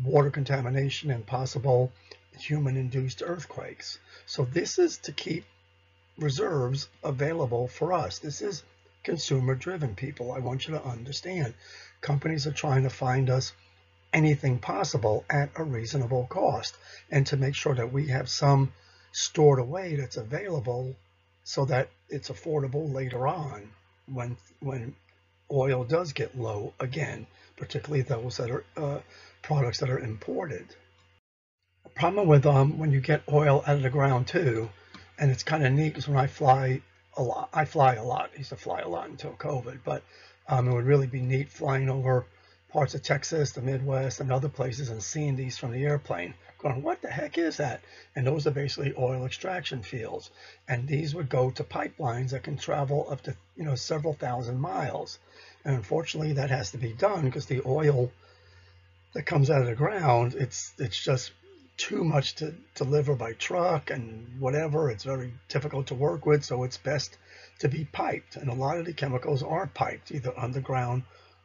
water contamination and possible human-induced earthquakes. So this is to keep reserves available for us. This is consumer-driven, people. I want you to understand. Companies are trying to find us anything possible at a reasonable cost and to make sure that we have some stored away that's available so that it's affordable later on when when oil does get low again, particularly those that are uh, products that are imported. The problem with um, when you get oil out of the ground too, and it's kind of neat because when I fly a lot, I fly a lot. I used to fly a lot until COVID, but um, it would really be neat flying over parts of Texas, the Midwest, and other places and seeing these from the airplane, going, what the heck is that? And those are basically oil extraction fields. And these would go to pipelines that can travel up to, you know, several thousand miles. And unfortunately, that has to be done because the oil that comes out of the ground, it's it's just too much to deliver by truck and whatever. It's very difficult to work with, so it's best to be piped. And a lot of the chemicals are piped, either underground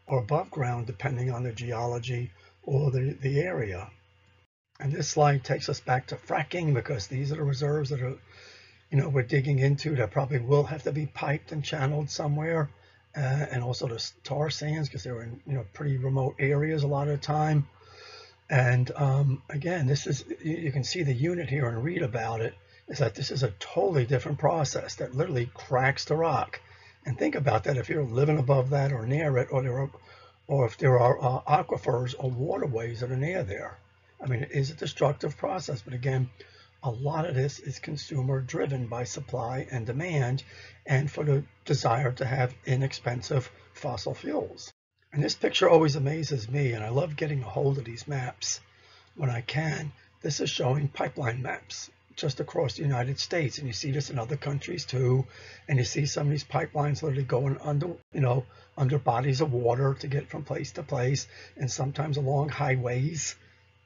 or above ground, depending on the geology or the, the area. And this slide takes us back to fracking because these are the reserves that are, you know, we're digging into that probably will have to be piped and channeled somewhere. Uh, and also the tar sands because they're in, you know, pretty remote areas a lot of the time. And um, again, this is, you can see the unit here and read about it, is that this is a totally different process that literally cracks the rock and think about that if you're living above that or near it, or there are, or if there are uh, aquifers or waterways that are near there. I mean, it is a destructive process, but again, a lot of this is consumer driven by supply and demand and for the desire to have inexpensive fossil fuels. And this picture always amazes me, and I love getting a hold of these maps when I can. This is showing pipeline maps just across the United States. And you see this in other countries too. And you see some of these pipelines literally going under, you know, under bodies of water to get from place to place and sometimes along highways,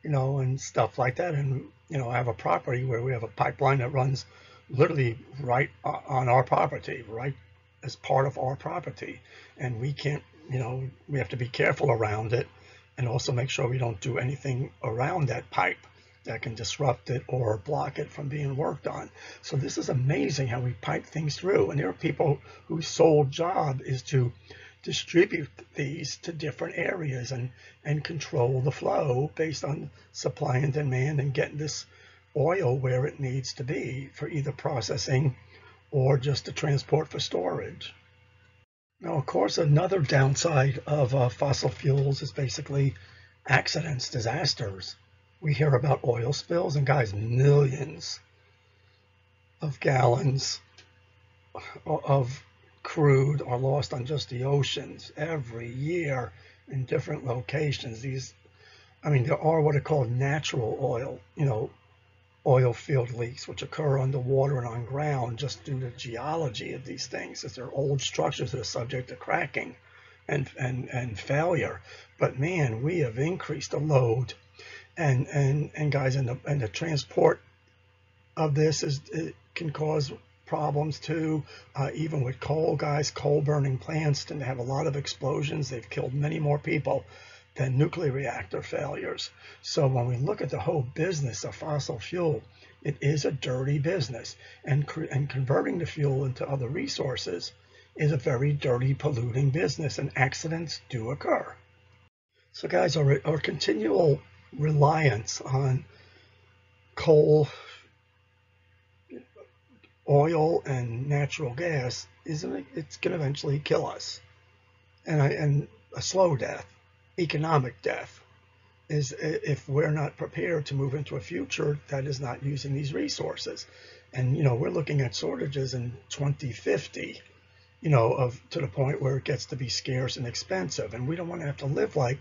you know, and stuff like that. And, you know, I have a property where we have a pipeline that runs literally right on our property, right as part of our property. And we can't, you know, we have to be careful around it and also make sure we don't do anything around that pipe that can disrupt it or block it from being worked on. So this is amazing how we pipe things through. And there are people whose sole job is to distribute these to different areas and, and control the flow based on supply and demand and get this oil where it needs to be for either processing or just to transport for storage. Now, of course, another downside of uh, fossil fuels is basically accidents, disasters we hear about oil spills, and guys, millions of gallons of crude are lost on just the oceans every year in different locations. These, I mean, there are what are called natural oil, you know, oil field leaks, which occur underwater and on ground just due to geology of these things, as they're old structures that are subject to cracking and, and, and failure. But man, we have increased the load and and and guys and the and the transport of this is it can cause problems too. Uh, even with coal guys coal burning plants tend to have a lot of explosions. They've killed many more people than nuclear reactor failures. So when we look at the whole business of fossil fuel it is a dirty business. And and converting the fuel into other resources is a very dirty polluting business and accidents do occur. So guys our, our continual reliance on coal, oil, and natural gas isn't it's going to eventually kill us, and I, and a slow death, economic death, is if we're not prepared to move into a future that is not using these resources, and you know we're looking at shortages in 2050 you know, of to the point where it gets to be scarce and expensive. And we don't want to have to live like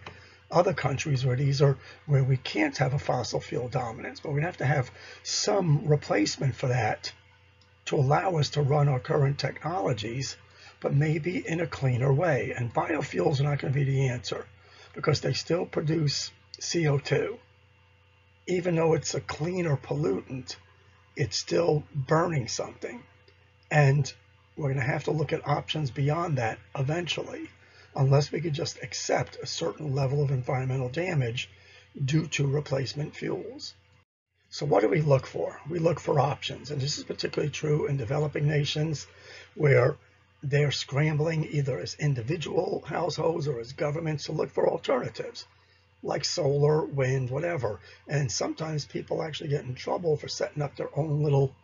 other countries where these are where we can't have a fossil fuel dominance, but we have to have some replacement for that to allow us to run our current technologies, but maybe in a cleaner way. And biofuels are not going to be the answer because they still produce CO2. Even though it's a cleaner pollutant, it's still burning something. And we're going to have to look at options beyond that eventually, unless we could just accept a certain level of environmental damage due to replacement fuels. So what do we look for? We look for options, and this is particularly true in developing nations where they're scrambling either as individual households or as governments to look for alternatives like solar, wind, whatever. And sometimes people actually get in trouble for setting up their own little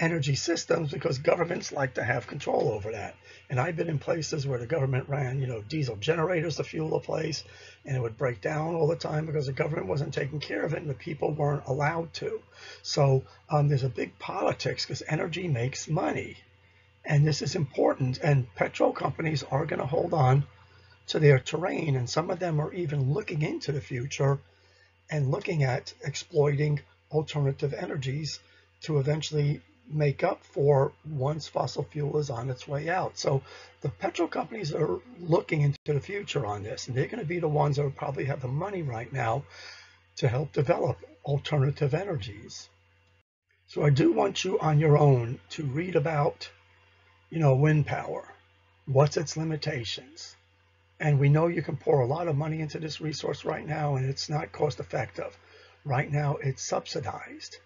energy systems because governments like to have control over that. And I've been in places where the government ran, you know, diesel generators to fuel a place, and it would break down all the time because the government wasn't taking care of it and the people weren't allowed to. So um, there's a big politics because energy makes money. And this is important. And petrol companies are going to hold on to their terrain. And some of them are even looking into the future and looking at exploiting alternative energies to eventually make up for once fossil fuel is on its way out. So the petrol companies are looking into the future on this, and they're going to be the ones that probably have the money right now to help develop alternative energies. So I do want you on your own to read about, you know, wind power. What's its limitations? And we know you can pour a lot of money into this resource right now, and it's not cost effective. Right now, it's subsidized.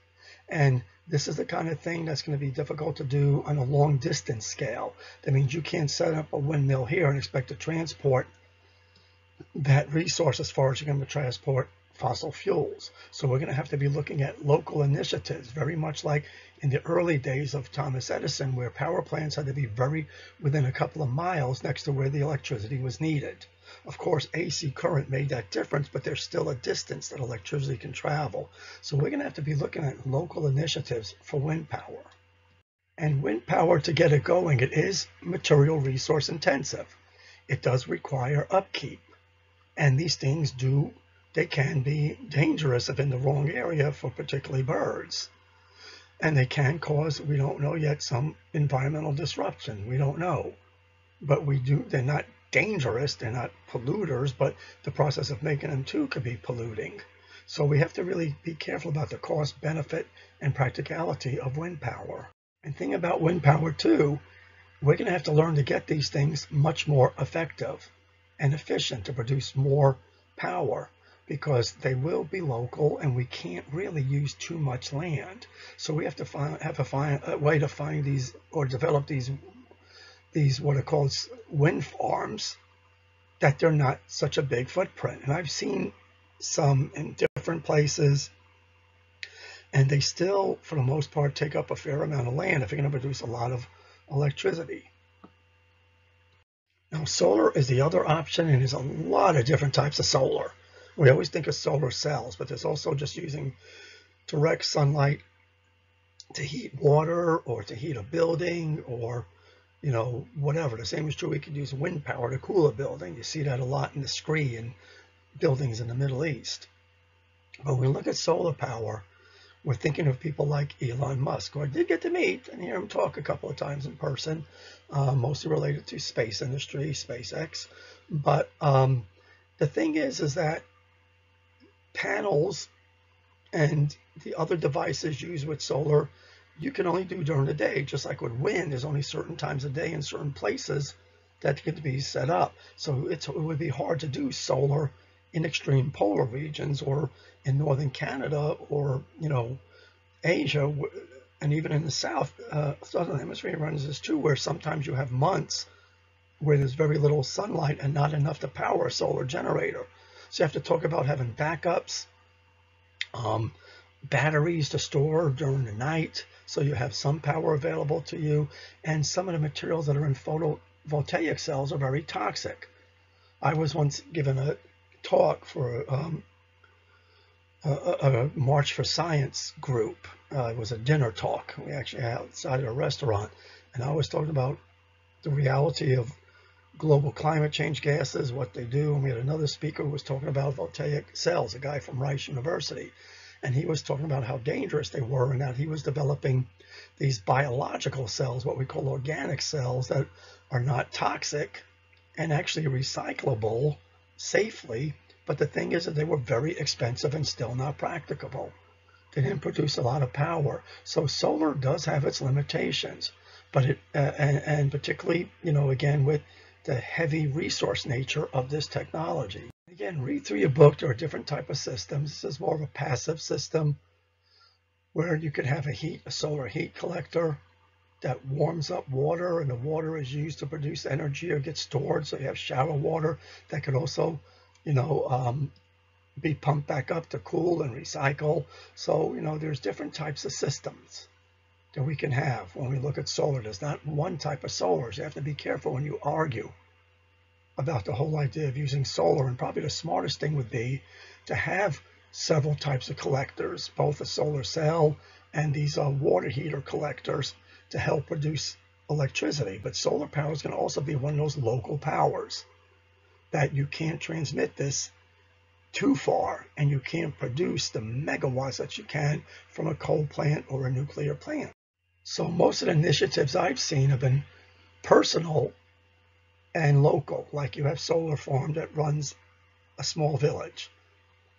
And this is the kind of thing that's going to be difficult to do on a long distance scale. That means you can't set up a windmill here and expect to transport that resource as far as you're going to transport fossil fuels. So we're going to have to be looking at local initiatives, very much like in the early days of Thomas Edison, where power plants had to be very within a couple of miles next to where the electricity was needed. Of course, AC current made that difference, but there's still a distance that electricity can travel. So we're going to have to be looking at local initiatives for wind power. And wind power, to get it going, it is material resource intensive. It does require upkeep. And these things do they can be dangerous if in the wrong area for particularly birds. And they can cause, we don't know yet, some environmental disruption. We don't know. But we do, they're not dangerous, they're not polluters, but the process of making them too could be polluting. So we have to really be careful about the cost, benefit, and practicality of wind power. And thing about wind power too, we're going to have to learn to get these things much more effective and efficient to produce more power because they will be local and we can't really use too much land. So we have to find have a, find, a way to find these or develop these these what are called wind farms that they're not such a big footprint. And I've seen some in different places and they still, for the most part, take up a fair amount of land if you're going to produce a lot of electricity. Now, solar is the other option, and there's a lot of different types of solar. We always think of solar cells, but there's also just using direct sunlight to heat water or to heat a building or, you know, whatever. The same is true. We could use wind power to cool a building. You see that a lot in the scree and buildings in the Middle East. But when we look at solar power, we're thinking of people like Elon Musk, who I did get to meet and hear him talk a couple of times in person, uh, mostly related to space industry, SpaceX. But um, the thing is, is that panels and the other devices used with solar, you can only do during the day. Just like with wind, there's only certain times a day in certain places that can be set up. So it would be hard to do solar in extreme polar regions or in northern Canada or, you know, Asia. And even in the south, uh, southern hemisphere runs this too, where sometimes you have months where there's very little sunlight and not enough to power a solar generator. So you have to talk about having backups, um, batteries to store during the night so you have some power available to you. And some of the materials that are in photovoltaic cells are very toxic. I was once given a talk for um, a, a, March for Science group. Uh, it was a dinner talk. We actually outside a restaurant. And I was talking about the reality of global climate change gases, what they do. And we had another speaker who was talking about voltaic cells, a guy from Rice University. And he was talking about how dangerous they were and that he was developing these biological cells, what we call organic cells, that are not toxic and actually recyclable safely. But the thing is that they were very expensive and still not practicable. They didn't produce a lot of power. So solar does have its limitations, but it, uh, and, and particularly, you know, again, with the heavy resource nature of this technology. Again, read through your book. There are different type of systems. This is more of a passive system where you could have a heat, a solar heat collector that warms up water and the water is used to produce energy or get stored. So you have shower water that could also, you know, um, be pumped back up to cool and recycle. So, you know, there's different types of systems that we can have when we look at solar. There's not one type of solar. So you have to be careful when you argue about the whole idea of using solar. And probably the smartest thing would be to have several types of collectors, both a solar cell and these uh, water heater collectors to help produce electricity. But solar power is going to also be one of those local powers that you can't transmit this too far and you can't produce the megawatts that you can from a coal plant or a nuclear plant. So most of the initiatives I've seen have been personal and local, like you have solar farm that runs a small village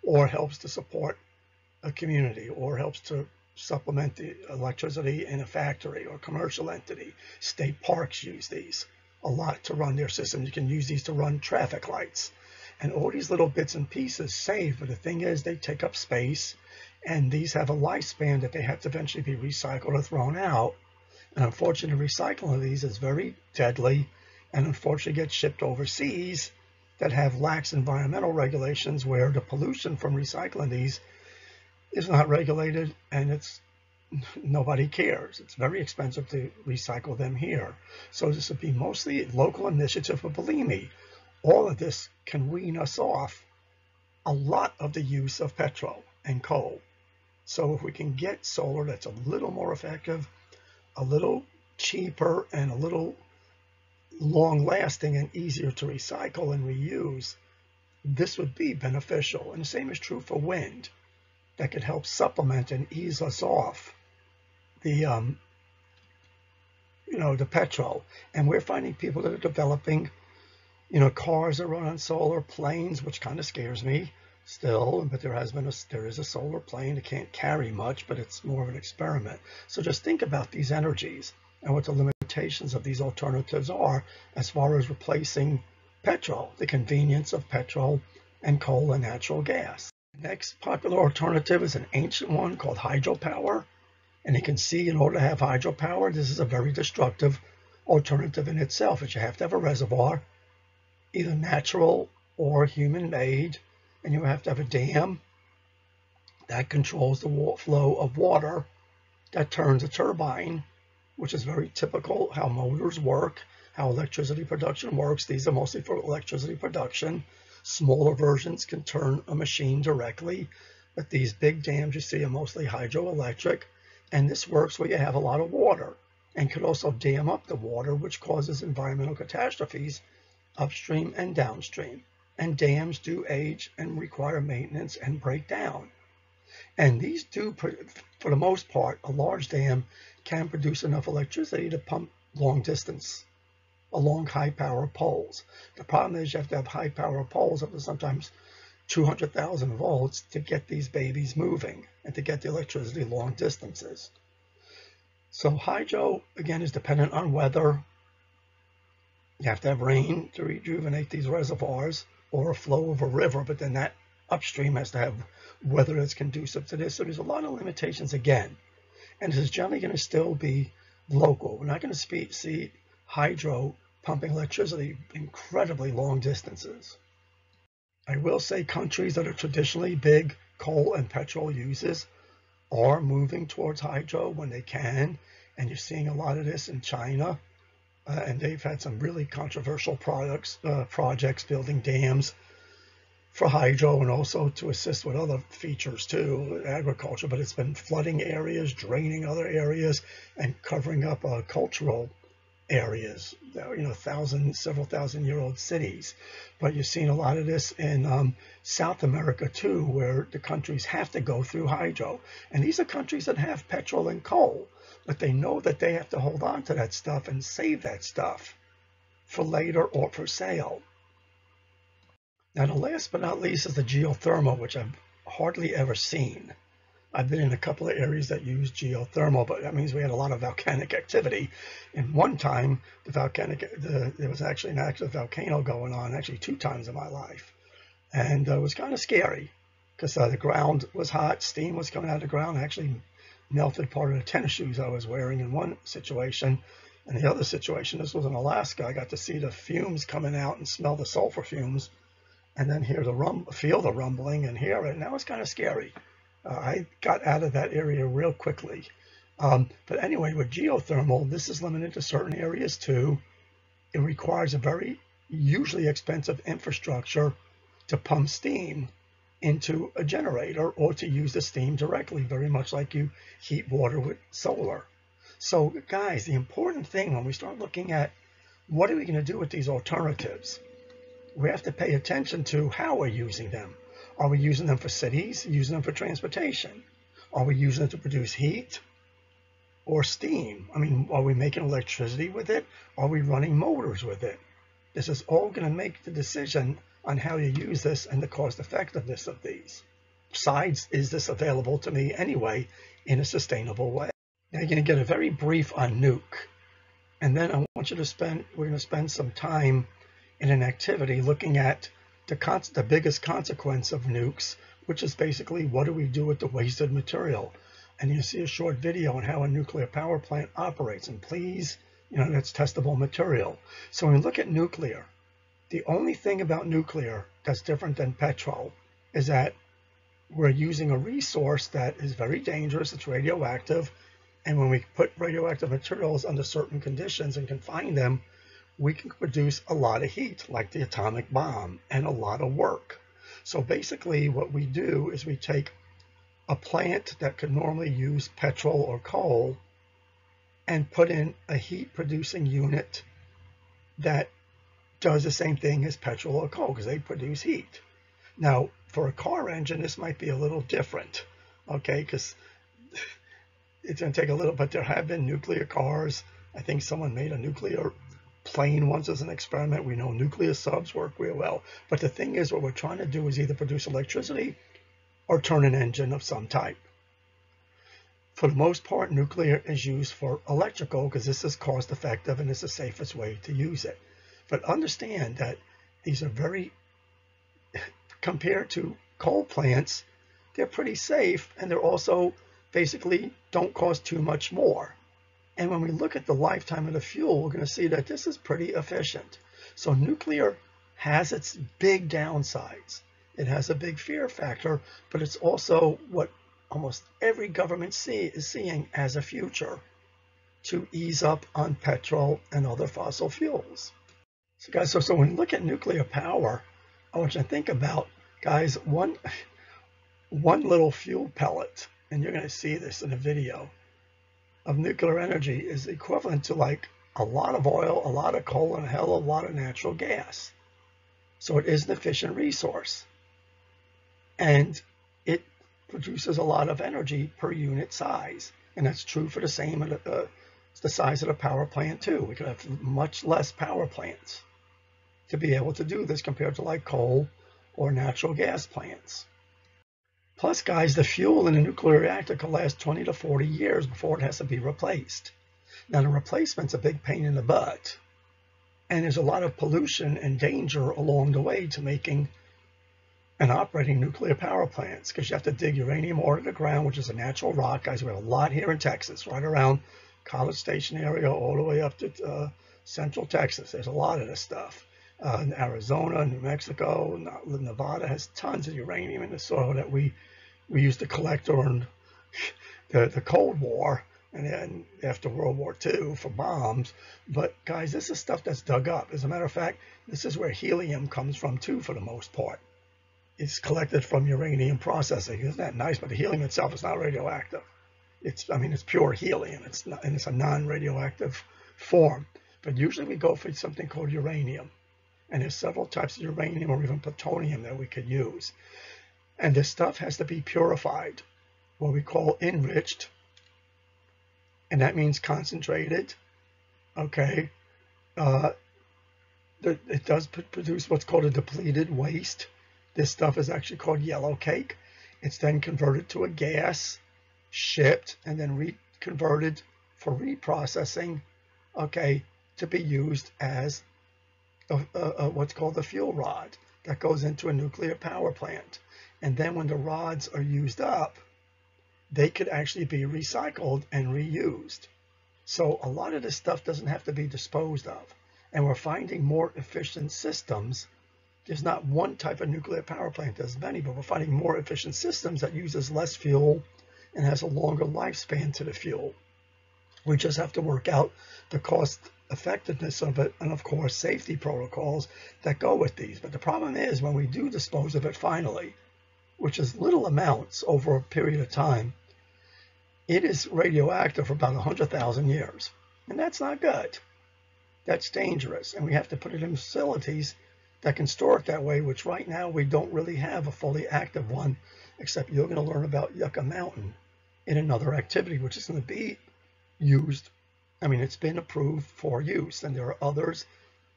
or helps to support a community or helps to supplement the electricity in a factory or commercial entity. State parks use these a lot to run their system. You can use these to run traffic lights. And all these little bits and pieces save, but the thing is they take up space and these have a lifespan that they have to eventually be recycled or thrown out. And unfortunately, recycling of these is very deadly and unfortunately gets shipped overseas that have lax environmental regulations where the pollution from recycling these is not regulated and it's nobody cares. It's very expensive to recycle them here. So this would be mostly local initiative, but believe me, all of this can wean us off a lot of the use of petrol and coal. So if we can get solar that's a little more effective, a little cheaper, and a little long lasting and easier to recycle and reuse, this would be beneficial. And the same is true for wind that could help supplement and ease us off the um, you know the petrol. And we're finding people that are developing you know, cars that run on solar, planes, which kind of scares me still, but there has been a, there is a solar plane. It can't carry much, but it's more of an experiment. So just think about these energies and what the limitations of these alternatives are as far as replacing petrol, the convenience of petrol and coal and natural gas. Next popular alternative is an ancient one called hydropower. And you can see in order to have hydropower, this is a very destructive alternative in itself. Is you have to have a reservoir either natural or human-made, and you have to have a dam that controls the flow of water that turns a turbine, which is very typical how motors work, how electricity production works. These are mostly for electricity production. Smaller versions can turn a machine directly, but these big dams you see are mostly hydroelectric, and this works where you have a lot of water and could also dam up the water, which causes environmental catastrophes upstream and downstream. And dams do age and require maintenance and break down. And these do, for the most part, a large dam can produce enough electricity to pump long distance along high power poles. The problem is you have to have high power poles up to sometimes 200,000 volts to get these babies moving and to get the electricity long distances. So hydro, again, is dependent on weather, you have to have rain to rejuvenate these reservoirs or a flow of a river, but then that upstream has to have weather that's conducive to this. So there's a lot of limitations again. And is generally going to still be local. We're not going to see hydro pumping electricity incredibly long distances. I will say countries that are traditionally big coal and petrol users are moving towards hydro when they can. And you're seeing a lot of this in China uh, and they've had some really controversial products, uh, projects building dams for hydro and also to assist with other features too, agriculture, but it's been flooding areas, draining other areas, and covering up uh, cultural areas, you know, thousand, several thousand year old cities. But you've seen a lot of this in um, South America too, where the countries have to go through hydro. And these are countries that have petrol and coal, but they know that they have to hold on to that stuff and save that stuff for later or for sale. Now, the last but not least is the geothermal, which I've hardly ever seen. I've been in a couple of areas that use geothermal, but that means we had a lot of volcanic activity. And one time, the volcanic, the, there was actually an active volcano going on, actually two times in my life. And uh, it was kind of scary because uh, the ground was hot, steam was coming out of the ground, actually melted part of the tennis shoes I was wearing in one situation. And the other situation, this was in Alaska, I got to see the fumes coming out and smell the sulfur fumes and then hear the rum, feel the rumbling and hear it. That was kind of scary. Uh, I got out of that area real quickly. Um, but anyway, with geothermal, this is limited to certain areas too. It requires a very usually expensive infrastructure to pump steam into a generator or to use the steam directly, very much like you heat water with solar. So guys, the important thing when we start looking at what are we going to do with these alternatives, we have to pay attention to how we're using them. Are we using them for cities, using them for transportation? Are we using it to produce heat or steam? I mean, are we making electricity with it? Are we running motors with it? This is all going to make the decision on how you use this and the cost effectiveness of these. Besides, is this available to me anyway in a sustainable way? Now you're going to get a very brief on nuke. And then I want you to spend, we're going to spend some time in an activity looking at the, the biggest consequence of nukes, which is basically what do we do with the wasted material? And you see a short video on how a nuclear power plant operates. And please, you know, that's testable material. So when we look at nuclear, the only thing about nuclear that's different than petrol is that we're using a resource that is very dangerous, it's radioactive, and when we put radioactive materials under certain conditions and confine them, we can produce a lot of heat, like the atomic bomb, and a lot of work. So basically what we do is we take a plant that could normally use petrol or coal and put in a heat producing unit that does the same thing as petrol or coal because they produce heat. Now, for a car engine, this might be a little different, okay, because it's going to take a little, but there have been nuclear cars. I think someone made a nuclear plane once as an experiment. We know nuclear subs work real well. But the thing is, what we're trying to do is either produce electricity or turn an engine of some type. For the most part, nuclear is used for electrical because this is cost effective and it's the safest way to use it. But understand that these are very, compared to coal plants, they're pretty safe and they're also basically don't cost too much more. And when we look at the lifetime of the fuel, we're going to see that this is pretty efficient. So nuclear has its big downsides. It has a big fear factor, but it's also what almost every government see, is seeing as a future to ease up on petrol and other fossil fuels. So guys, so, so when you look at nuclear power, I want you to think about, guys, one, one little fuel pellet, and you're going to see this in a video, of nuclear energy is equivalent to like a lot of oil, a lot of coal, and a hell of a lot of natural gas. So it is an efficient resource. And it produces a lot of energy per unit size. And that's true for the same, uh, the size of the power plant too. We could have much less power plants to be able to do this compared to like coal or natural gas plants. Plus, guys, the fuel in a nuclear reactor could last 20 to 40 years before it has to be replaced. Now, the replacement's a big pain in the butt. And there's a lot of pollution and danger along the way to making and operating nuclear power plants because you have to dig uranium ore to the ground, which is a natural rock. Guys, we have a lot here in Texas, right around College Station area, all the way up to uh, central Texas. There's a lot of this stuff. Uh, Arizona, New Mexico, Nevada has tons of uranium in the soil that we we used to collect during the, the Cold War and then after World War II for bombs. But guys, this is stuff that's dug up. As a matter of fact, this is where helium comes from too, for the most part. It's collected from uranium processing. Isn't that nice? But the helium itself is not radioactive. It's, I mean, it's pure helium. It's not, and it's a non-radioactive form. But usually we go for something called uranium. And there's several types of uranium or even plutonium that we could use. And this stuff has to be purified, what we call enriched. And that means concentrated. Okay. Uh, it does produce what's called a depleted waste. This stuff is actually called yellow cake. It's then converted to a gas, shipped, and then reconverted for reprocessing, okay, to be used as a, a, uh, uh, what's called the fuel rod that goes into a nuclear power plant. And then when the rods are used up, they could actually be recycled and reused. So a lot of this stuff doesn't have to be disposed of. And we're finding more efficient systems. There's not one type of nuclear power plant, there's many, but we're finding more efficient systems that uses less fuel and has a longer lifespan to the fuel. We just have to work out the cost effectiveness of it and of course safety protocols that go with these. But the problem is when we do dispose of it finally, which is little amounts over a period of time, it is radioactive for about 100,000 years. And that's not good. That's dangerous. And we have to put it in facilities that can store it that way, which right now we don't really have a fully active one, except you're going to learn about Yucca Mountain in another activity, which is going to be used. I mean, it's been approved for use, and there are others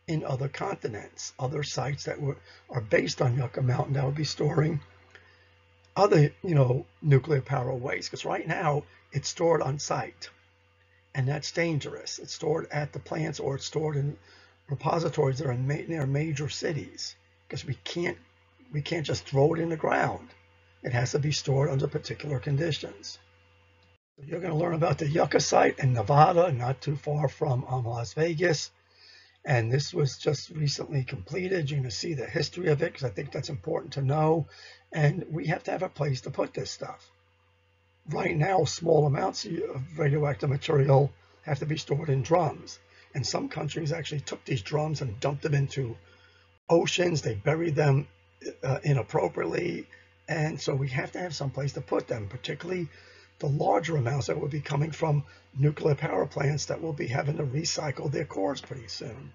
in other continents, other sites that were, are based on Yucca Mountain that would be storing other, you know, nuclear power waste. Because right now it's stored on site, and that's dangerous. It's stored at the plants or it's stored in repositories that are in near major cities. Because we can't we can't just throw it in the ground. It has to be stored under particular conditions. You're going to learn about the Yucca site in Nevada, not too far from um, Las Vegas. And this was just recently completed. You're going to see the history of it because I think that's important to know. And we have to have a place to put this stuff. Right now, small amounts of radioactive material have to be stored in drums. And some countries actually took these drums and dumped them into oceans. They buried them uh, inappropriately. And so we have to have some place to put them, particularly the larger amounts that will be coming from nuclear power plants that will be having to recycle their cores pretty soon.